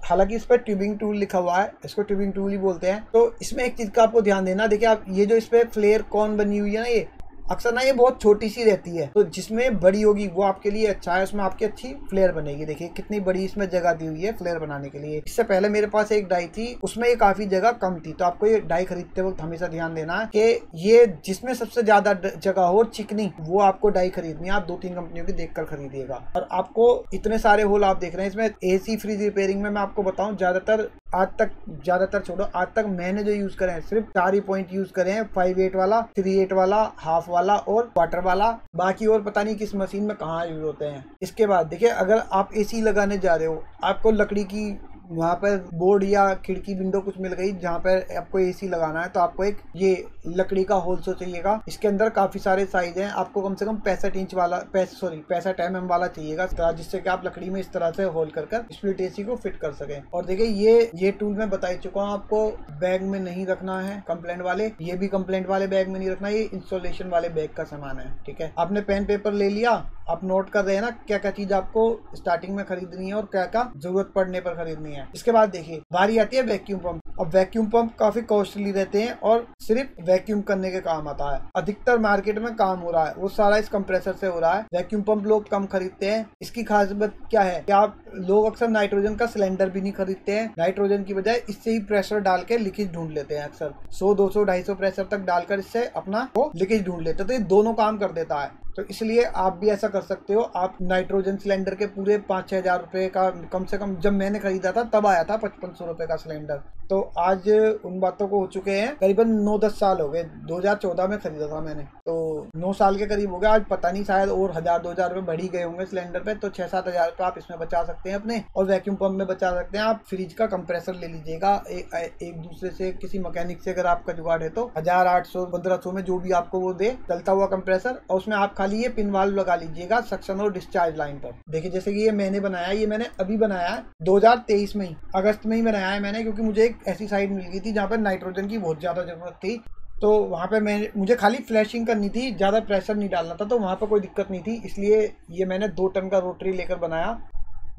A: हालाँकि इस पर ट्यूबिंग टूल लिखा हुआ है, इसको ट्यूबिंग टूल ही बोलते हैं। तो इसमें एक चीज़ का आपको ध्यान देना, देखिए आप, ये जो इस पर फ्लेयर कौन बनी हुई है ना ये अक्सर ना ये बहुत छोटी सी रहती है। तो जिसमें बड़ी होगी, वो आपके लिए अच्छा है, उसमें आपकी अच्छी फ्लेयर बनेगी। देखिए, कितनी बड़ी इसमें जगह दी हुई है फ्लेयर बनाने के लिए। इससे पहले मेरे पास एक डाई थी, उसमें ये काफ़ी जगह कम थी। तो आपको ये डाई खरीदते वक्त हमेशा ध्यान देना कि ये जिसमें सबसे ज़्यादा जगह हो, चिकनी, वो आपको डाई खरीदनी आप दो तीन कंपनियों की देखकर खरीदिएगा। और आपको इतने सारे होल आप देख रहे हैं, इसमें एसी फ्रिज रिपेयरिंग में मैं आपको बताऊँ, ज़्यादातर आज तक ज़्यादातर छोड़ो, आज तक मैंने जो यूज़ करे हैं, सिर्फ़ चार ही पॉइंट यूज़ करे हैं फाइव एट वाला थ्री एट वाला हाफ़ वाला और क्वार्टर वाला। बाकी और पता नहीं किस मशीन में कहाँ यूज़ होते हैं। इसके बाद देखिए, अगर आप एसी लगाने जा रहे हो, आपको लकड़ी की वहाँ पर बोर्ड या खिड़की विंडो कुछ मिल गई जहाँ पर आपको एसी लगाना है तो आपको एक ये लकड़ी का होल्सो चाहिएगा। इसके अंदर काफ़ी सारे साइज़ हैं। आपको कम से कम पैंसठ इंच वाला सॉरी पैंसठ एम एम वाला चाहिएगा जिससे कि आप लकड़ी में इस तरह से होल कर कर स्प्लिट एसी को फिट कर सके। और देखिए, ये ये टूल मैं बता चुका हूँ, आपको बैग में नहीं रखना है। कंप्लेंट वाले, ये भी कंप्लेंट वाले बैग में नहीं रखना, ये इंस्टॉलेशन वाले बैग का सामान है, ठीक है? आपने पेन पेपर ले लिया, आप नोट कर रहे हैं ना क्या क्या चीज़ आपको स्टार्टिंग में खरीदनी है और क्या क्या ज़रूरत पड़ने पर खरीदनी है। इसके बाद देखिए, बारी आती है वैक्यूम पंप अब वैक्यूम पंप काफ़ी कॉस्टली रहते हैं और सिर्फ़ वैक्यूम करने के काम आता है। अधिकतर मार्केट में काम हो रहा है। वो सारा इस कंप्रेसर से हो रहा है। वैक्यूम पंप लोग कम खरीदते हैं। इसकी खास बात क्या है कि आप लोग अक्सर नाइट्रोजन का सिलेंडर भी नहीं खरीदते हैं। नाइट्रोजन की बजाय इससे ही प्रेशर डाल के लीकेज ढूंढ लेते हैं अक्सर। सौ, दो सौ, ढाई सौ प्रेशर तक डालकर इससे अपना वो लीकेज ढूंढ लेते हैं। तो ये दोनों काम कर देता है। तो इसलिए आप भी ऐसा कर सकते हो। आप नाइट्रोजन सिलेंडर के पूरे पाँच छः हज़ार रुपये का, कम से कम जब मैंने खरीदा था, तब आया था पचपन सौ रुपये का सिलेंडर। तो आज उन बातों को हो चुके हैं, करीबन नौ दस साल हो गए। 2014 में खरीदा था मैंने। तो नौ साल के करीब हो गया आज पता नहीं, शायद और हज़ार दो हज़ार रुपये बढ़ गए होंगे सिलेंडर पे। तो छह सात हज़ार रुपये आप इसमें बचा सकते हैं अपने और वैक्यूम पंप में बचा सकते हैं। आप फ्रिज का कंप्रेसर ले लीजिएगा। एक दूसरे से, किसी मैकेनिक से अगर आपका जुगाड़ है तो हज़ार आठ सौ, पंद्रह सौ में जो भी आपको वो दे, चलता हुआ कंप्रेसर और उसमें आप खाली ये पिन वाल्व लगा लीजिएगा सक्शन और डिस्चार्ज लाइन पर। देखिए, जैसे कि ये मैंने बनाया, ये मैंने अभी बनाया है 2023 में ही, अगस्त में ही बनाया है मैंने, क्योंकि मुझे एक ऐसी साइड मिल गई थी जहाँ पर नाइट्रोजन की बहुत ज़्यादा ज़रूरत थी। तो वहाँ पे मैं, मुझे खाली फ्लैशिंग करनी थी, ज़्यादा प्रेशर नहीं डालना था तो वहाँ पर कोई दिक्कत नहीं थी, इसलिए ये मैंने दो टन का रोटरी लेकर बनाया।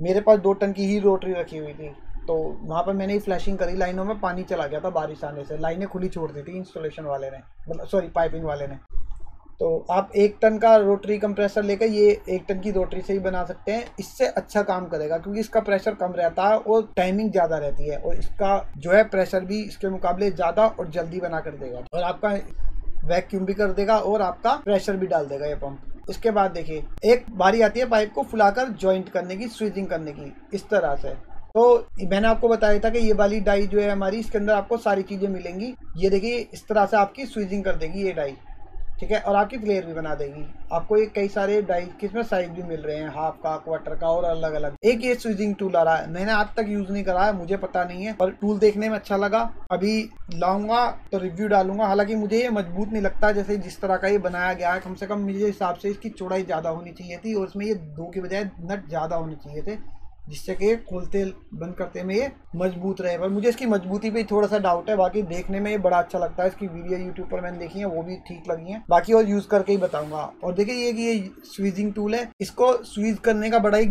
A: मेरे पास दो टन की ही रोटरी रखी हुई थी तो वहाँ पर मैंने ही फ्लैशिंग करी, लाइनों में पानी चला गया था बारिश आने से, लाइनें खुली छोड़ दी थी इंस्टॉलेशन वाले ने मतलब सॉरी पाइपिंग वाले ने। तो आप एक टन का रोटरी कंप्रेसर लेकर ये एक टन की रोटरी से ही बना सकते हैं। इससे अच्छा काम करेगा क्योंकि इसका प्रेशर कम रहता है और टाइमिंग ज़्यादा रहती है और इसका जो है प्रेशर भी इसके मुकाबले ज़्यादा और जल्दी बना कर देगा और आपका वैक्यूम भी कर देगा और आपका प्रेशर भी डाल देगा ये पंप इसके बाद देखिए, एक बारी आती है पाइप को फुलाकर ज्वाइंट करने की स्विचिंग करने की, इस तरह से। तो मैंने आपको बताया था कि ये वाली डाई जो है हमारी, इसके अंदर आपको सारी चीज़ें मिलेंगी। ये देखिए, इस तरह से आपकी स्विचिंग कर देगी ये डाई ठीक है? और आपकी फ्लेयर भी बना देगी। आपको ये कई सारे डाई, किसमें साइज़ भी मिल रहे हैं? हाफ़ का क्वार्टर का और अलग अलग एक ये स्विचिंग टूल आ रहा है। मैंने आज तक यूज़ नहीं करा है, मुझे पता नहीं है, पर टूल देखने में अच्छा लगा। अभी लाऊँगा तो रिव्यू डालूँगा। हालाँकि मुझे ये मज़बूत नहीं लगता जैसे जिस तरह का ये बनाया गया है, कम से कम मुझे हिसाब से इसकी चौड़ाई ज़्यादा होनी चाहिए थी और इसमें ये दो के बजाय नट ज़्यादा होने चाहिए थे। जिससे कि खोलते बंद करते में ये मज़बूत रहे। पर मुझे इसकी मजबूती पे थोड़ा सा डाउट है। बाकी देखने में ये बड़ा अच्छा लगता है। इसकी वीडियो यूट्यूब पर मैंने देखी है, वो भी ठीक लगी है। बाकी और यूज़ करके ही बताऊँगा। और देखिए ये ये स्वीजिंग टूल है। इसको स्वीज करने का बड़ा ही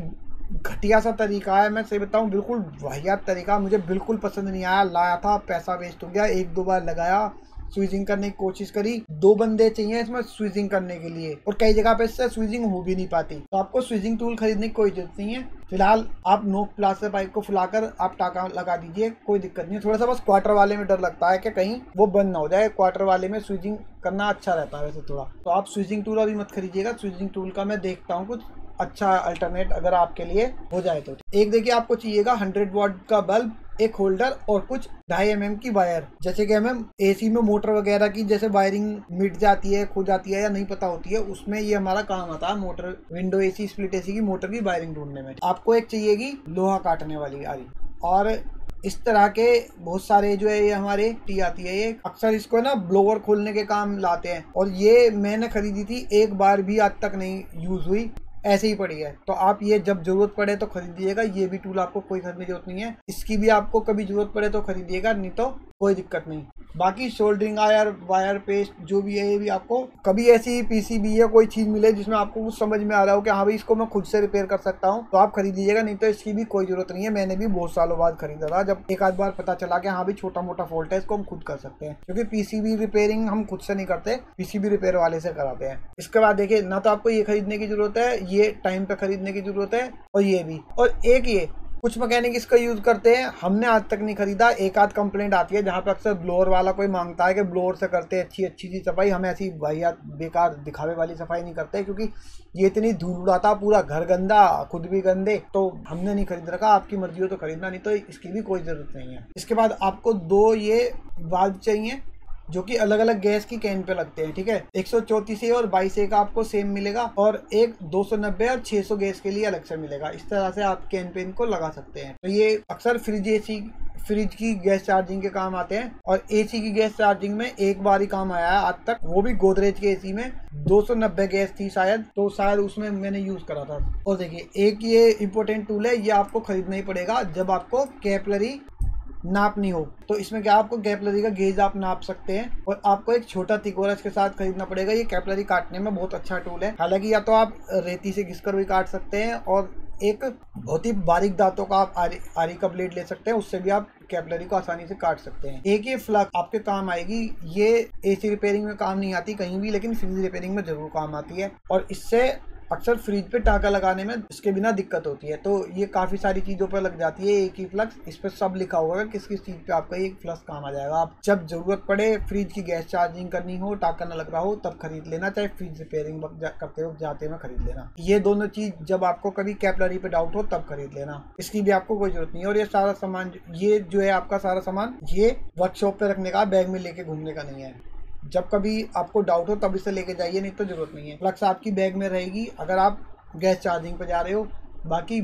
A: घटिया सा तरीका है। मैं सही बताऊँ, बिल्कुल वाहियात तरीका। मुझे बिल्कुल पसंद नहीं आया। लाया था, पैसा वेस्ट हो गया। एक दो बार लगाया। स्विजिंग करने की कोशिश करी। दो बंदे चाहिए इसमें स्विजिंग करने के लिए। और कई जगह पे इससे स्विजिंग हो भी नहीं पाती। तो आपको स्विजिंग टूल खरीदने की कोई ज़रूरत नहीं है। फ़िलहाल आप नोक प्लास्टर पाइप को फुलाकर आप टाका लगा दीजिए। कोई दिक्कत नहीं है। थोड़ा सा बस क्वार्टर वाले में डर लगता है कि कहीं वो बंद ना हो जाए। क्वार्टर वाले में स्विजिंग करना अच्छा रहता है वैसे थोड़ा। तो आप स्विजिंग टूल अभी मत खरीजिएगा स्विजिंग टूल का मैं देखता हूँ कुछ अच्छा अल्टरनेट अगर आपके लिए हो जाए तो। एक देखिए आपको चाहिएगा हंड्रेड वॉट का बल्ब। एक होल्डर और कुछ ढाई एम की वायर। जैसे कि हमें एसी में मोटर वगैरह की जैसे वायरिंग मिट जाती है, खो जाती है या नहीं पता होती है, उसमें ये हमारा काम आता है motor, window AC split AC की मोटर की वायरिंग ढूँढने में। आपको एक चाहिएगी लोहा काटने वाली आरी। और इस तरह के बहुत सारे जो है ये हमारे टी आती है, ये अक्सर इसको ना ब्लोवर खोलने के काम लाते हैं। और ये मैंने खरीदी थी, एक बार भी आज तक नहीं यूज़ हुई। ऐसे ही पड़ी है। तो आप ये जब ज़रूरत पड़े तो खरीदिएगा, ये भी टूल आपको कोई खरीदने की ज़रूरत नहीं है। इसकी भी आपको कभी ज़रूरत पड़े तो खरीदिएगा, नहीं तो कोई दिक्कत नहीं। बाकी शोल्डरिंग आयर वायर पेस्ट जो भी है, ये भी आपको कभी ऐसी पीसीबी या कोई चीज़ मिले जिसमें आपको कुछ समझ में आ रहा हो कि हाँ भाई, इसको मैं खुद से रिपेयर कर सकता हूँ तो आप खरीद लीजिएगा नहीं तो इसकी भी कोई ज़रूरत नहीं है। मैंने भी बहुत सालों बाद खरीदा था, जब एक आध बार पता चला कि हाँ भाई छोटा मोटा फॉल्ट है, इसको हम खुद कर सकते हैं। क्योंकि पीसीबी रिपेयरिंग हम खुद से नहीं करते पीसीबी रिपेयर वाले से कराते हैं। इसके बाद देखिए, ना तो आपको ये खरीदने की ज़रूरत है, ये टाइम पे खरीदने की ज़रूरत है, और ये भी। और एक ये कुछ मैकेनिक इसका यूज़ करते हैं। हमने आज तक नहीं खरीदा। एक आध कंप्लेंट आती है जहाँ पे अक्सर ब्लोअर वाला कोई माँगता है कि ब्लोअर से करते हैं अच्छी अच्छी सी सफ़ाई। हम ऐसी भैया बेकार दिखावे वाली सफ़ाई नहीं करते क्योंकि ये इतनी धूल उड़ाता, पूरा घर गंदा, खुद भी गंदे। तो हमने नहीं खरीद रखा। आपकी मर्ज़ी हो तो खरीदना, नहीं तो इसकी भी कोई ज़रूरत नहीं है। इसके बाद आपको दो ये वाल्व चाहिए। जो कि अलग अलग गैस की कैन पे लगते हैं, ठीक है? एक सौ चौतीस और बाईस ए का आपको सेम मिलेगा और एक 290 और 600 गैस के लिए अलग से मिलेगा। इस तरह से आप कैन पे इनको लगा सकते हैं। तो ये अक्सर फ्रिज एसी, फ्रिज की गैस चार्जिंग के काम आते हैं और एसी की गैस चार्जिंग में एक बार ही काम आया है आज तक। वो भी गोदरेज के एसी में। 290 गैस थी शायद तो शायद उसमें मैंने यूज़ करा था। और देखिए, एक ये इंपॉर्टेंट टूल है, ये आपको खरीदना ही पड़ेगा जब आपको कैपलरी नापनी हो। तो इसमें क्या आपको कैपलरी का गेज आप नाप सकते हैं और आपको एक छोटा तिकोरा इसके साथ खरीदना पड़ेगा। ये कैपलरी काटने में बहुत अच्छा टूल है। हालाँकि या तो आप रेती से घिसकर भी काट सकते हैं और एक बहुत ही बारीक दांतों का आप आरी, आरी का ब्लेड ले सकते हैं। उससे भी आप कैपलरी को आसानी से काट सकते हैं। एक ये फ्लक आपके काम आएगी। ये एसी रिपेयरिंग में काम नहीं आती कहीं भी लेकिन फ्रिज रिपेयरिंग में ज़रूर काम आती है। और इससे अक्सर फ्रिज पे टाका लगाने में इसके बिना दिक्कत होती है। तो ये काफ़ी सारी चीज़ों पर लग जाती है, एक ही फ्लक्स। इस पर सब लिखा होगा किस किस चीज़ पे आपका एक फ्लक्स काम आ जाएगा। आप जब ज़रूरत पड़े, फ्रिज की गैस चार्जिंग करनी हो, टाका न लग रहा हो, तब खरीद लेना, चाहे फ्रिज रिपेयरिंग करते वक्त जाते हुए खरीद लेना। ये दोनों चीज़ जब आपको कभी कैपलरी पे डाउट हो, तब खरीद लेना। इसकी भी आपको कोई ज़रूरत नहीं है। और ये सारा सामान, ये जो है आपका सारा सामान, ये वर्कशॉप पे रखने का, बैग में लेके घूमने का नहीं है। जब कभी आपको डाउट हो, तब इसे लेके जाइए, नहीं तो ज़रूरत नहीं है। फ्लक्स आपकी बैग में रहेगी। अगर आप गैस चार्जिंग पर जा रहे हो, बाकी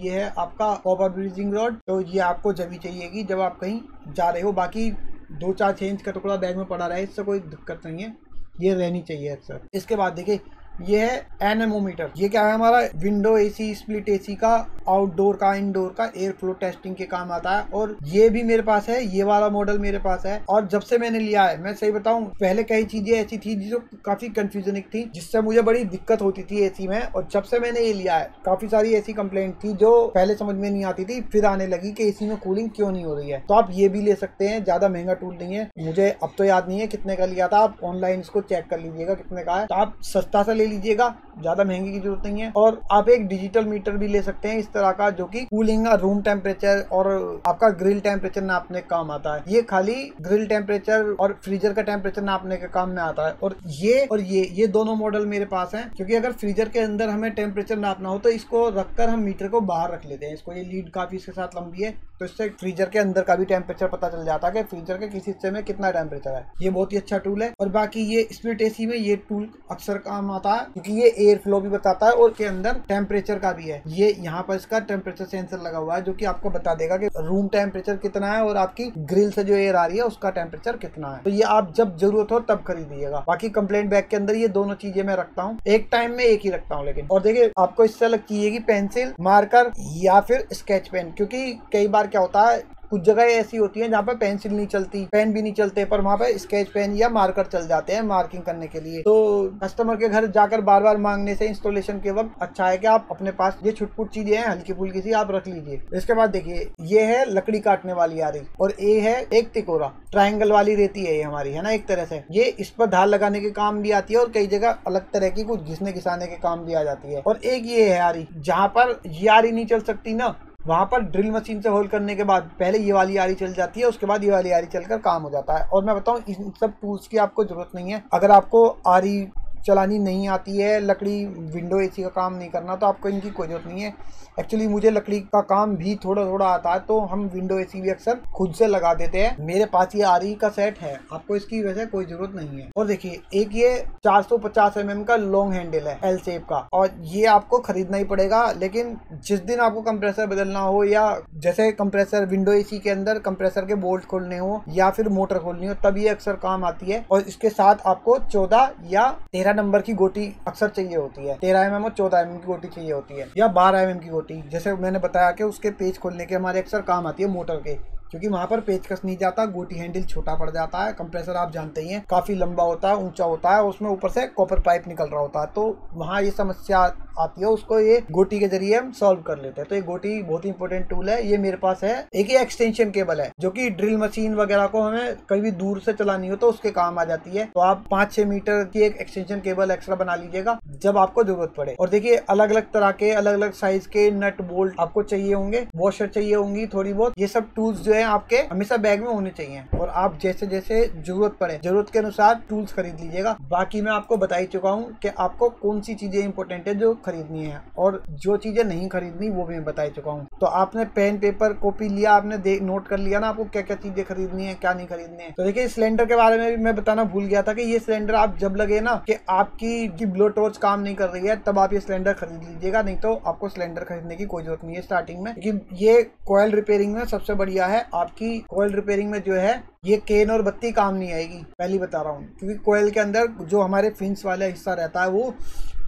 A: ये है आपका कॉपर ब्रीजिंग रॉड तो ये आपको जब ही चाहिएगी जब आप कहीं जा रहे हो, बाकी दो चार छः का टुकड़ा बैग में पड़ा रहे, इससे कोई दिक्कत नहीं है। ये रहनी चाहिए अक्सर इसके बाद देखिए ये है एनेमोमीटर ये क्या है हमारा? विंडो एसी स्प्लिट एसी का आउटडोर का इनडोर का एयर फ्लो टेस्टिंग के काम आता है। और ये भी मेरे पास है, ये वाला मॉडल मेरे पास है। और जब से मैंने लिया है, मैं सही बताऊँ, पहले कई चीज़ें ऐसी थी जो काफ़ी कंफ्यूजनिक थी, जिससे मुझे बड़ी दिक्कत होती थी एसी में। और जब से मैंने ये लिया है, काफ़ी सारी ऐसी कंप्लेंट थी जो पहले समझ में नहीं आती थी, फिर आने लगी कि एसी में कूलिंग क्यों नहीं हो रही है। तो आप ये भी ले सकते हैं, ज़्यादा महँगा टूल नहीं है। मुझे अब तो याद नहीं है कितने का लिया था, आप ऑनलाइन इसको चेक कर लीजिएगा कितने का है। तो आप सस्ता सा ले लीजिएगा, ज़्यादा महँगे की ज़रूरत नहीं है। और आप एक डिजिटल मीटर भी ले सकते हैं इस तरह का, जो कि कूलिंग रूम टेम्परेचर और आपका ग्रिल टेम्परेचर नापने का काम आता है। ये खाली ग्रिल टेम्परेचर और फ्रीजर का टेम्परेचर नापने के काम में आता है। और ये और ये ये दोनों मॉडल मेरे पास हैं, क्योंकि अगर फ्रीजर के अंदर हमें टेम्परेचर नापना हो तो इसको रखकर हम मीटर को बाहर रख लेते हैं। इसको ये लीड काफ़ी इसके साथ लंबी है तो इससे फ्रीजर के अंदर का भी टेम्परेचर पता चल जाता है कि फ्रीजर के किस हिस्से में कितना टेम्परेचर है। ये बहुत ही अच्छा टूल है। और बाकी ये स्प्लिट एसी में ये टूल अक्सर काम आता है क्योंकि ये एयर फ्लो भी बताता है और के अंदर टेम्परेचर का भी है। ये यहाँ पर इसका टेम्परेचर सेंसर लगा हुआ है, जो कि आपको बता देगा कि रूम टेम्परेचर कितना है और आपकी ग्रिल से जो एयर आ रही है, उसका टेम्परेचर कितना है। तो ये आप जब ज़रूरत हो तब खरीदिएगा। बाकी कंप्लेंट बैग के अंदर ये दोनों चीज़ें मैं रखता हूँ। एक टाइम में एक ही रखता हूँ, लेकिन। और देखिए, आपको इससे अलग चाहिए पेंसिल मार्कर या फिर स्केच पेन क्योंकि कई बार क्या होता है कुछ जगह ऐसी होती है जहाँ पर पेंसिल नहीं चलती, पेन भी नहीं चलते, पर वहाँ पे स्केच पेन या मार्कर चल जाते हैं मार्किंग करने के लिए। तो कस्टमर के घर जाकर बार बार मांगने से इंस्टॉलेशन के वक्त अच्छा है कि आप अपने पास ये छुटपुट चीज़ें हैं, हल्की फुल्की सी आप रख लीजिए। इसके बाद देखिए, ये है लकड़ी काटने वाली आ रही और ये है एक तिकोरा। ट्राइंगल वाली रहती है ये हमारी, है ना, एक तरह से। ये इस पर धार लगाने के काम भी आती है और कई जगह अलग तरह की कुछ घिसने घिसाने के काम भी आ जाती है। और एक ये है यारी जहाँ पर ये आरी नहीं चल सकती ना वहाँ पर ड्रिल मशीन से होल करने के बाद पहले ये वाली आरी चल जाती है, उसके बाद ये वाली आरी चलकर काम हो जाता है। और मैं बताऊँ, इन सब टूल्स की आपको ज़रूरत नहीं है। अगर आपको आरी चलानी नहीं आती है, लकड़ी विंडो एसी का काम नहीं करना तो आपको इनकी कोई ज़रूरत नहीं है। एक्चुअली मुझे लकड़ी का काम भी थोड़ा थोड़ा आता है तो हम विंडो एसी भी अक्सर खुद से लगा देते हैं। मेरे पास ये आर का सेट है, आपको इसकी वैसे कोई ज़रूरत नहीं है। और देखिए, एक ये 450 सौ mm का लॉन्ग हैंडल है एल सेप का, और ये आपको खरीदना ही पड़ेगा, लेकिन जिस दिन आपको कंप्रेसर बदलना हो, या जैसे कंप्रेसर विंडो एसी के अंदर कंप्रेसर के बोल्ट खोलने हो, या फिर मोटर खोलनी हो, तब ये अक्सर काम आती है। और इसके साथ आपको चौदह या तेरह तेरह नंबर की गोटी अक्सर चाहिए होती है। तेरह एम एम और चौदह एम एम की गोटी चाहिए होती है। या बारह एम एम की गोटी। जैसे मैंने बताया कि उसके पेज खोलने के हमारे अक्सर काम आती है मोटर के। क्योंकि वहाँ पर पेचकस नहीं जाता, गोटी हैंडल छोटा पड़ जाता है कंप्रेसर आप जानते ही हैं, काफ़ी लंबा होता है, ऊँचा होता है, उसमें ऊपर से कॉपर पाइप निकल रहा होता है। तो वहाँ ये समस्या आती है, उसको ये गोटी के ज़रिए हम सॉल्व कर लेते हैं। तो ये गोटी बहुत ही इंपॉर्टेंट टूल है, ये मेरे पास है, एक ही एक्सटेंशन केबल है, जो कि ड्रिल मशीन वगैरह को हमें कहीं भी दूर से चलानी हो तो उसके काम आ जाती है। तो आप पाँच छह मीटर की एक एक्सटेंशन केबल एक्स्ट्रा बना लीजिएगा, जब आपको ज़रूरत पड़े। और देखिए अलग अलग तरह के अलग अलग साइज़ के नट बोल्ट आपको चाहिए होंगे वॉशर चाहिए होंगी, थोड़ी बहुत, ये सब टूल्स जो है आपके, हमेशा बैग में होने चाहिए। और आप जैसे जैसे ज़रूरत पड़े, ज़रूरत के अनुसार टूल्स खरीद लीजिएगा। बाकी मैं आपको बता ही चुका हूँ कि आपको कौन सी चीज़ें इंपॉर्टेंट है जो खरीदनी है। और जो चीज़ें नहीं खरीदनी, वो भी मैं बता ही चुका हूँ। तो आपने पेन पेपर कॉपी लिया, आपने नोट कर लिया ना आपको क्या क्या चीज़ें खरीदनी है, क्या नहीं खरीदनी है। तो देखिए सिलेंडर के बारे में भी मैं बताना भूल गया था कि ये सिलेंडर आप जब लगे ना कि आपकी, की ब्लो टॉर्च काम नहीं कर रही है, तब आप ये सिलेंडर खरीद लीजिएगा, नहीं तो आपको सिलेंडर खरीदने की कोई ज़रूरत नहीं है स्टार्टिंग में। क्योंकि ये कोयल रिपेयरिंग में सबसे बढ़िया है आपकी कोयल रिपेयरिंग में जो है, ये केन और बत्ती काम नहीं आएगी। पहली बता रहा हूँ, क्योंकि कोयल के अंदर जो हमारे फिंस वाला हिस्सा रहता है, वो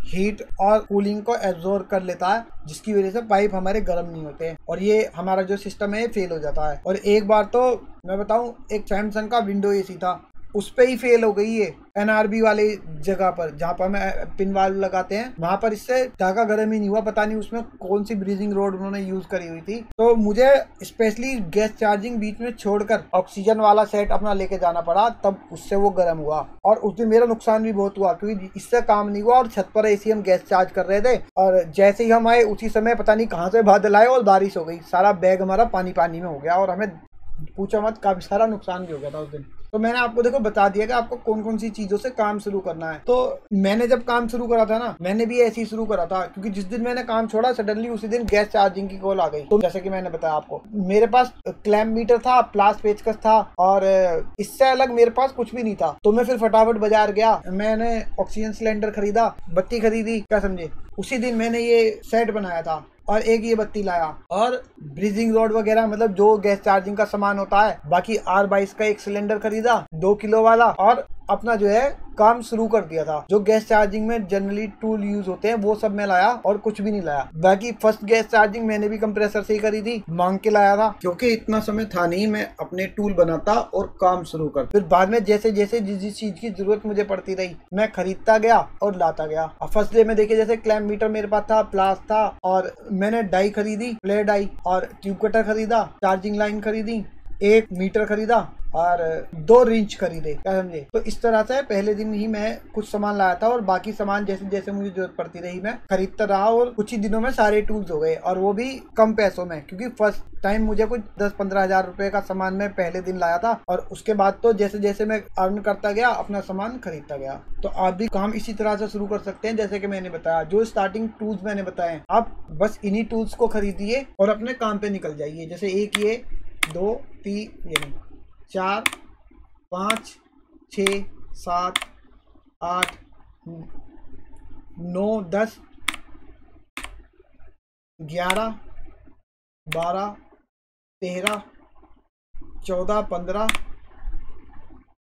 A: हीट और कूलिंग को एब्जॉर्व कर लेता है, जिसकी वजह से पाइप हमारे गर्म नहीं होते और ये हमारा जो सिस्टम है फेल हो जाता है। और एक बार तो मैं बताऊँ, एक सैमसंग का विंडो एसी था। उस पर ही फेल हो गई है एनआरबी वाली जगह पर, जहाँ पर हमें पिन वाल लगाते हैं। वहाँ पर इससे धागा गर्म ही नहीं हुआ, पता नहीं उसमें कौन सी ब्रीजिंग रोड उन्होंने यूज़ करी हुई थी। तो मुझे स्पेशली गैस चार्जिंग बीच में छोड़कर ऑक्सीजन वाला सेट अपना लेके जाना पड़ा, तब उससे वो गर्म हुआ। और उस दिन मेरा नुकसान भी बहुत हुआ, क्योंकि इससे काम नहीं हुआ और छत पर ऐसी हम गैस चार्ज कर रहे थे। और जैसे ही हम आए, उसी समय पता नहीं कहाँ से बादल आए और बारिश हो गई। सारा बैग हमारा पानी पानी में हो गया और हमें पूछा मत, काफ़ी सारा नुकसान भी हो गया था उस दिन। तो मैंने आपको देखो बता दिया कि आपको कौन कौन सी चीज़ों से काम शुरू करना है। तो मैंने जब काम शुरू करा था ना, मैंने भी ऐसे ही शुरू करा था, क्योंकि जिस दिन मैंने काम छोड़ा सडनली उसी दिन गैस चार्जिंग की कॉल आ गई। तो जैसे कि मैंने बताया आपको, मेरे पास क्लैम मीटर था प्लास पेचकस था, और इससे अलग मेरे पास कुछ भी नहीं था। तो मैं फिर फटाफट बाज़ार गया, मैंने ऑक्सीजन सिलेंडर खरीदा, बत्ती खरीदी, क्या समझे? उसी दिन मैंने ये सेट बनाया था। और एक ये बत्ती लाया। और ब्रिजिंग रोड वगैरह मतलब जो गैस चार्जिंग का सामान होता है, बाकी आर बाईस का एक सिलेंडर खरीदा, दो किलो वाला, और अपना जो है काम शुरू कर दिया था। जो गैस चार्जिंग में जनरली टूल यूज़ होते हैं, वो सब मैं लाया और कुछ भी नहीं लाया। बाकी फ़र्स्ट गैस चार्जिंग मैंने भी कंप्रेसर से ही करी थी, मांग के लाया था। क्योंकि इतना समय था नहीं, मैं अपने टूल बनाता और काम शुरू कर फिर बाद में जैसे जैसे जिस जिस चीज़ की ज़रूरत मुझे पड़ती रही, मैं खरीदता गया और लाता गया। फ़र्स्ट डे में देखिए, जैसे क्लैम मीटर मेरे पास था प्लास था और मैंने डाई खरीदी प्ले डाई और ट्यूब कटर खरीदा चार्जिंग लाइन खरीदी एक मीटर खरीदा और दो रिंच खरीदे, क्या समझे? तो इस तरह से पहले दिन ही मैं कुछ सामान लाया था और बाकी सामान जैसे जैसे मुझे ज़रूरत पड़ती रही, मैं खरीदता रहा और कुछ ही दिनों में सारे टूल्स हो गए और वो भी कम पैसों में, क्योंकि फ़र्स्ट टाइम मुझे कुछ दस पंद्रह हज़ार रुपए का सामान मैं पहले दिन लाया था और उसके बाद तो जैसे जैसे मैं अर्न करता गया, अपना सामान खरीदता गया। तो आप भी काम इसी तरह से शुरू कर सकते हैं, जैसे कि मैंने बताया, जो स्टार्टिंग टूल्स मैंने बताए आप बस इन्हीं टूल्स को खरीदिए और अपने काम पे निकल जाइए, जैसे एक ये दो, तीन, ये नहीं चार, पाँच, छ, सात, आठ, नौ, दस, ग्यारह, बारह, तेरह, चौदह, पंद्रह,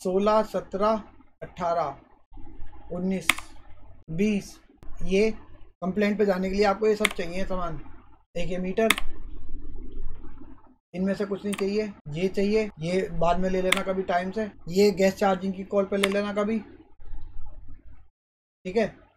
A: सोलह, सत्रह अट्ठारह उन्नीस, बीस। ये कंप्लेंट पे जाने के लिए आपको ये सब चाहिए सामान। एक ये मीटर इनमें से कुछ नहीं चाहिए। ये चाहिए, ये बाद में ले लेना कभी टाइम से। ये गैस चार्जिंग की कॉल पे ले लेना कभी। ठीक है?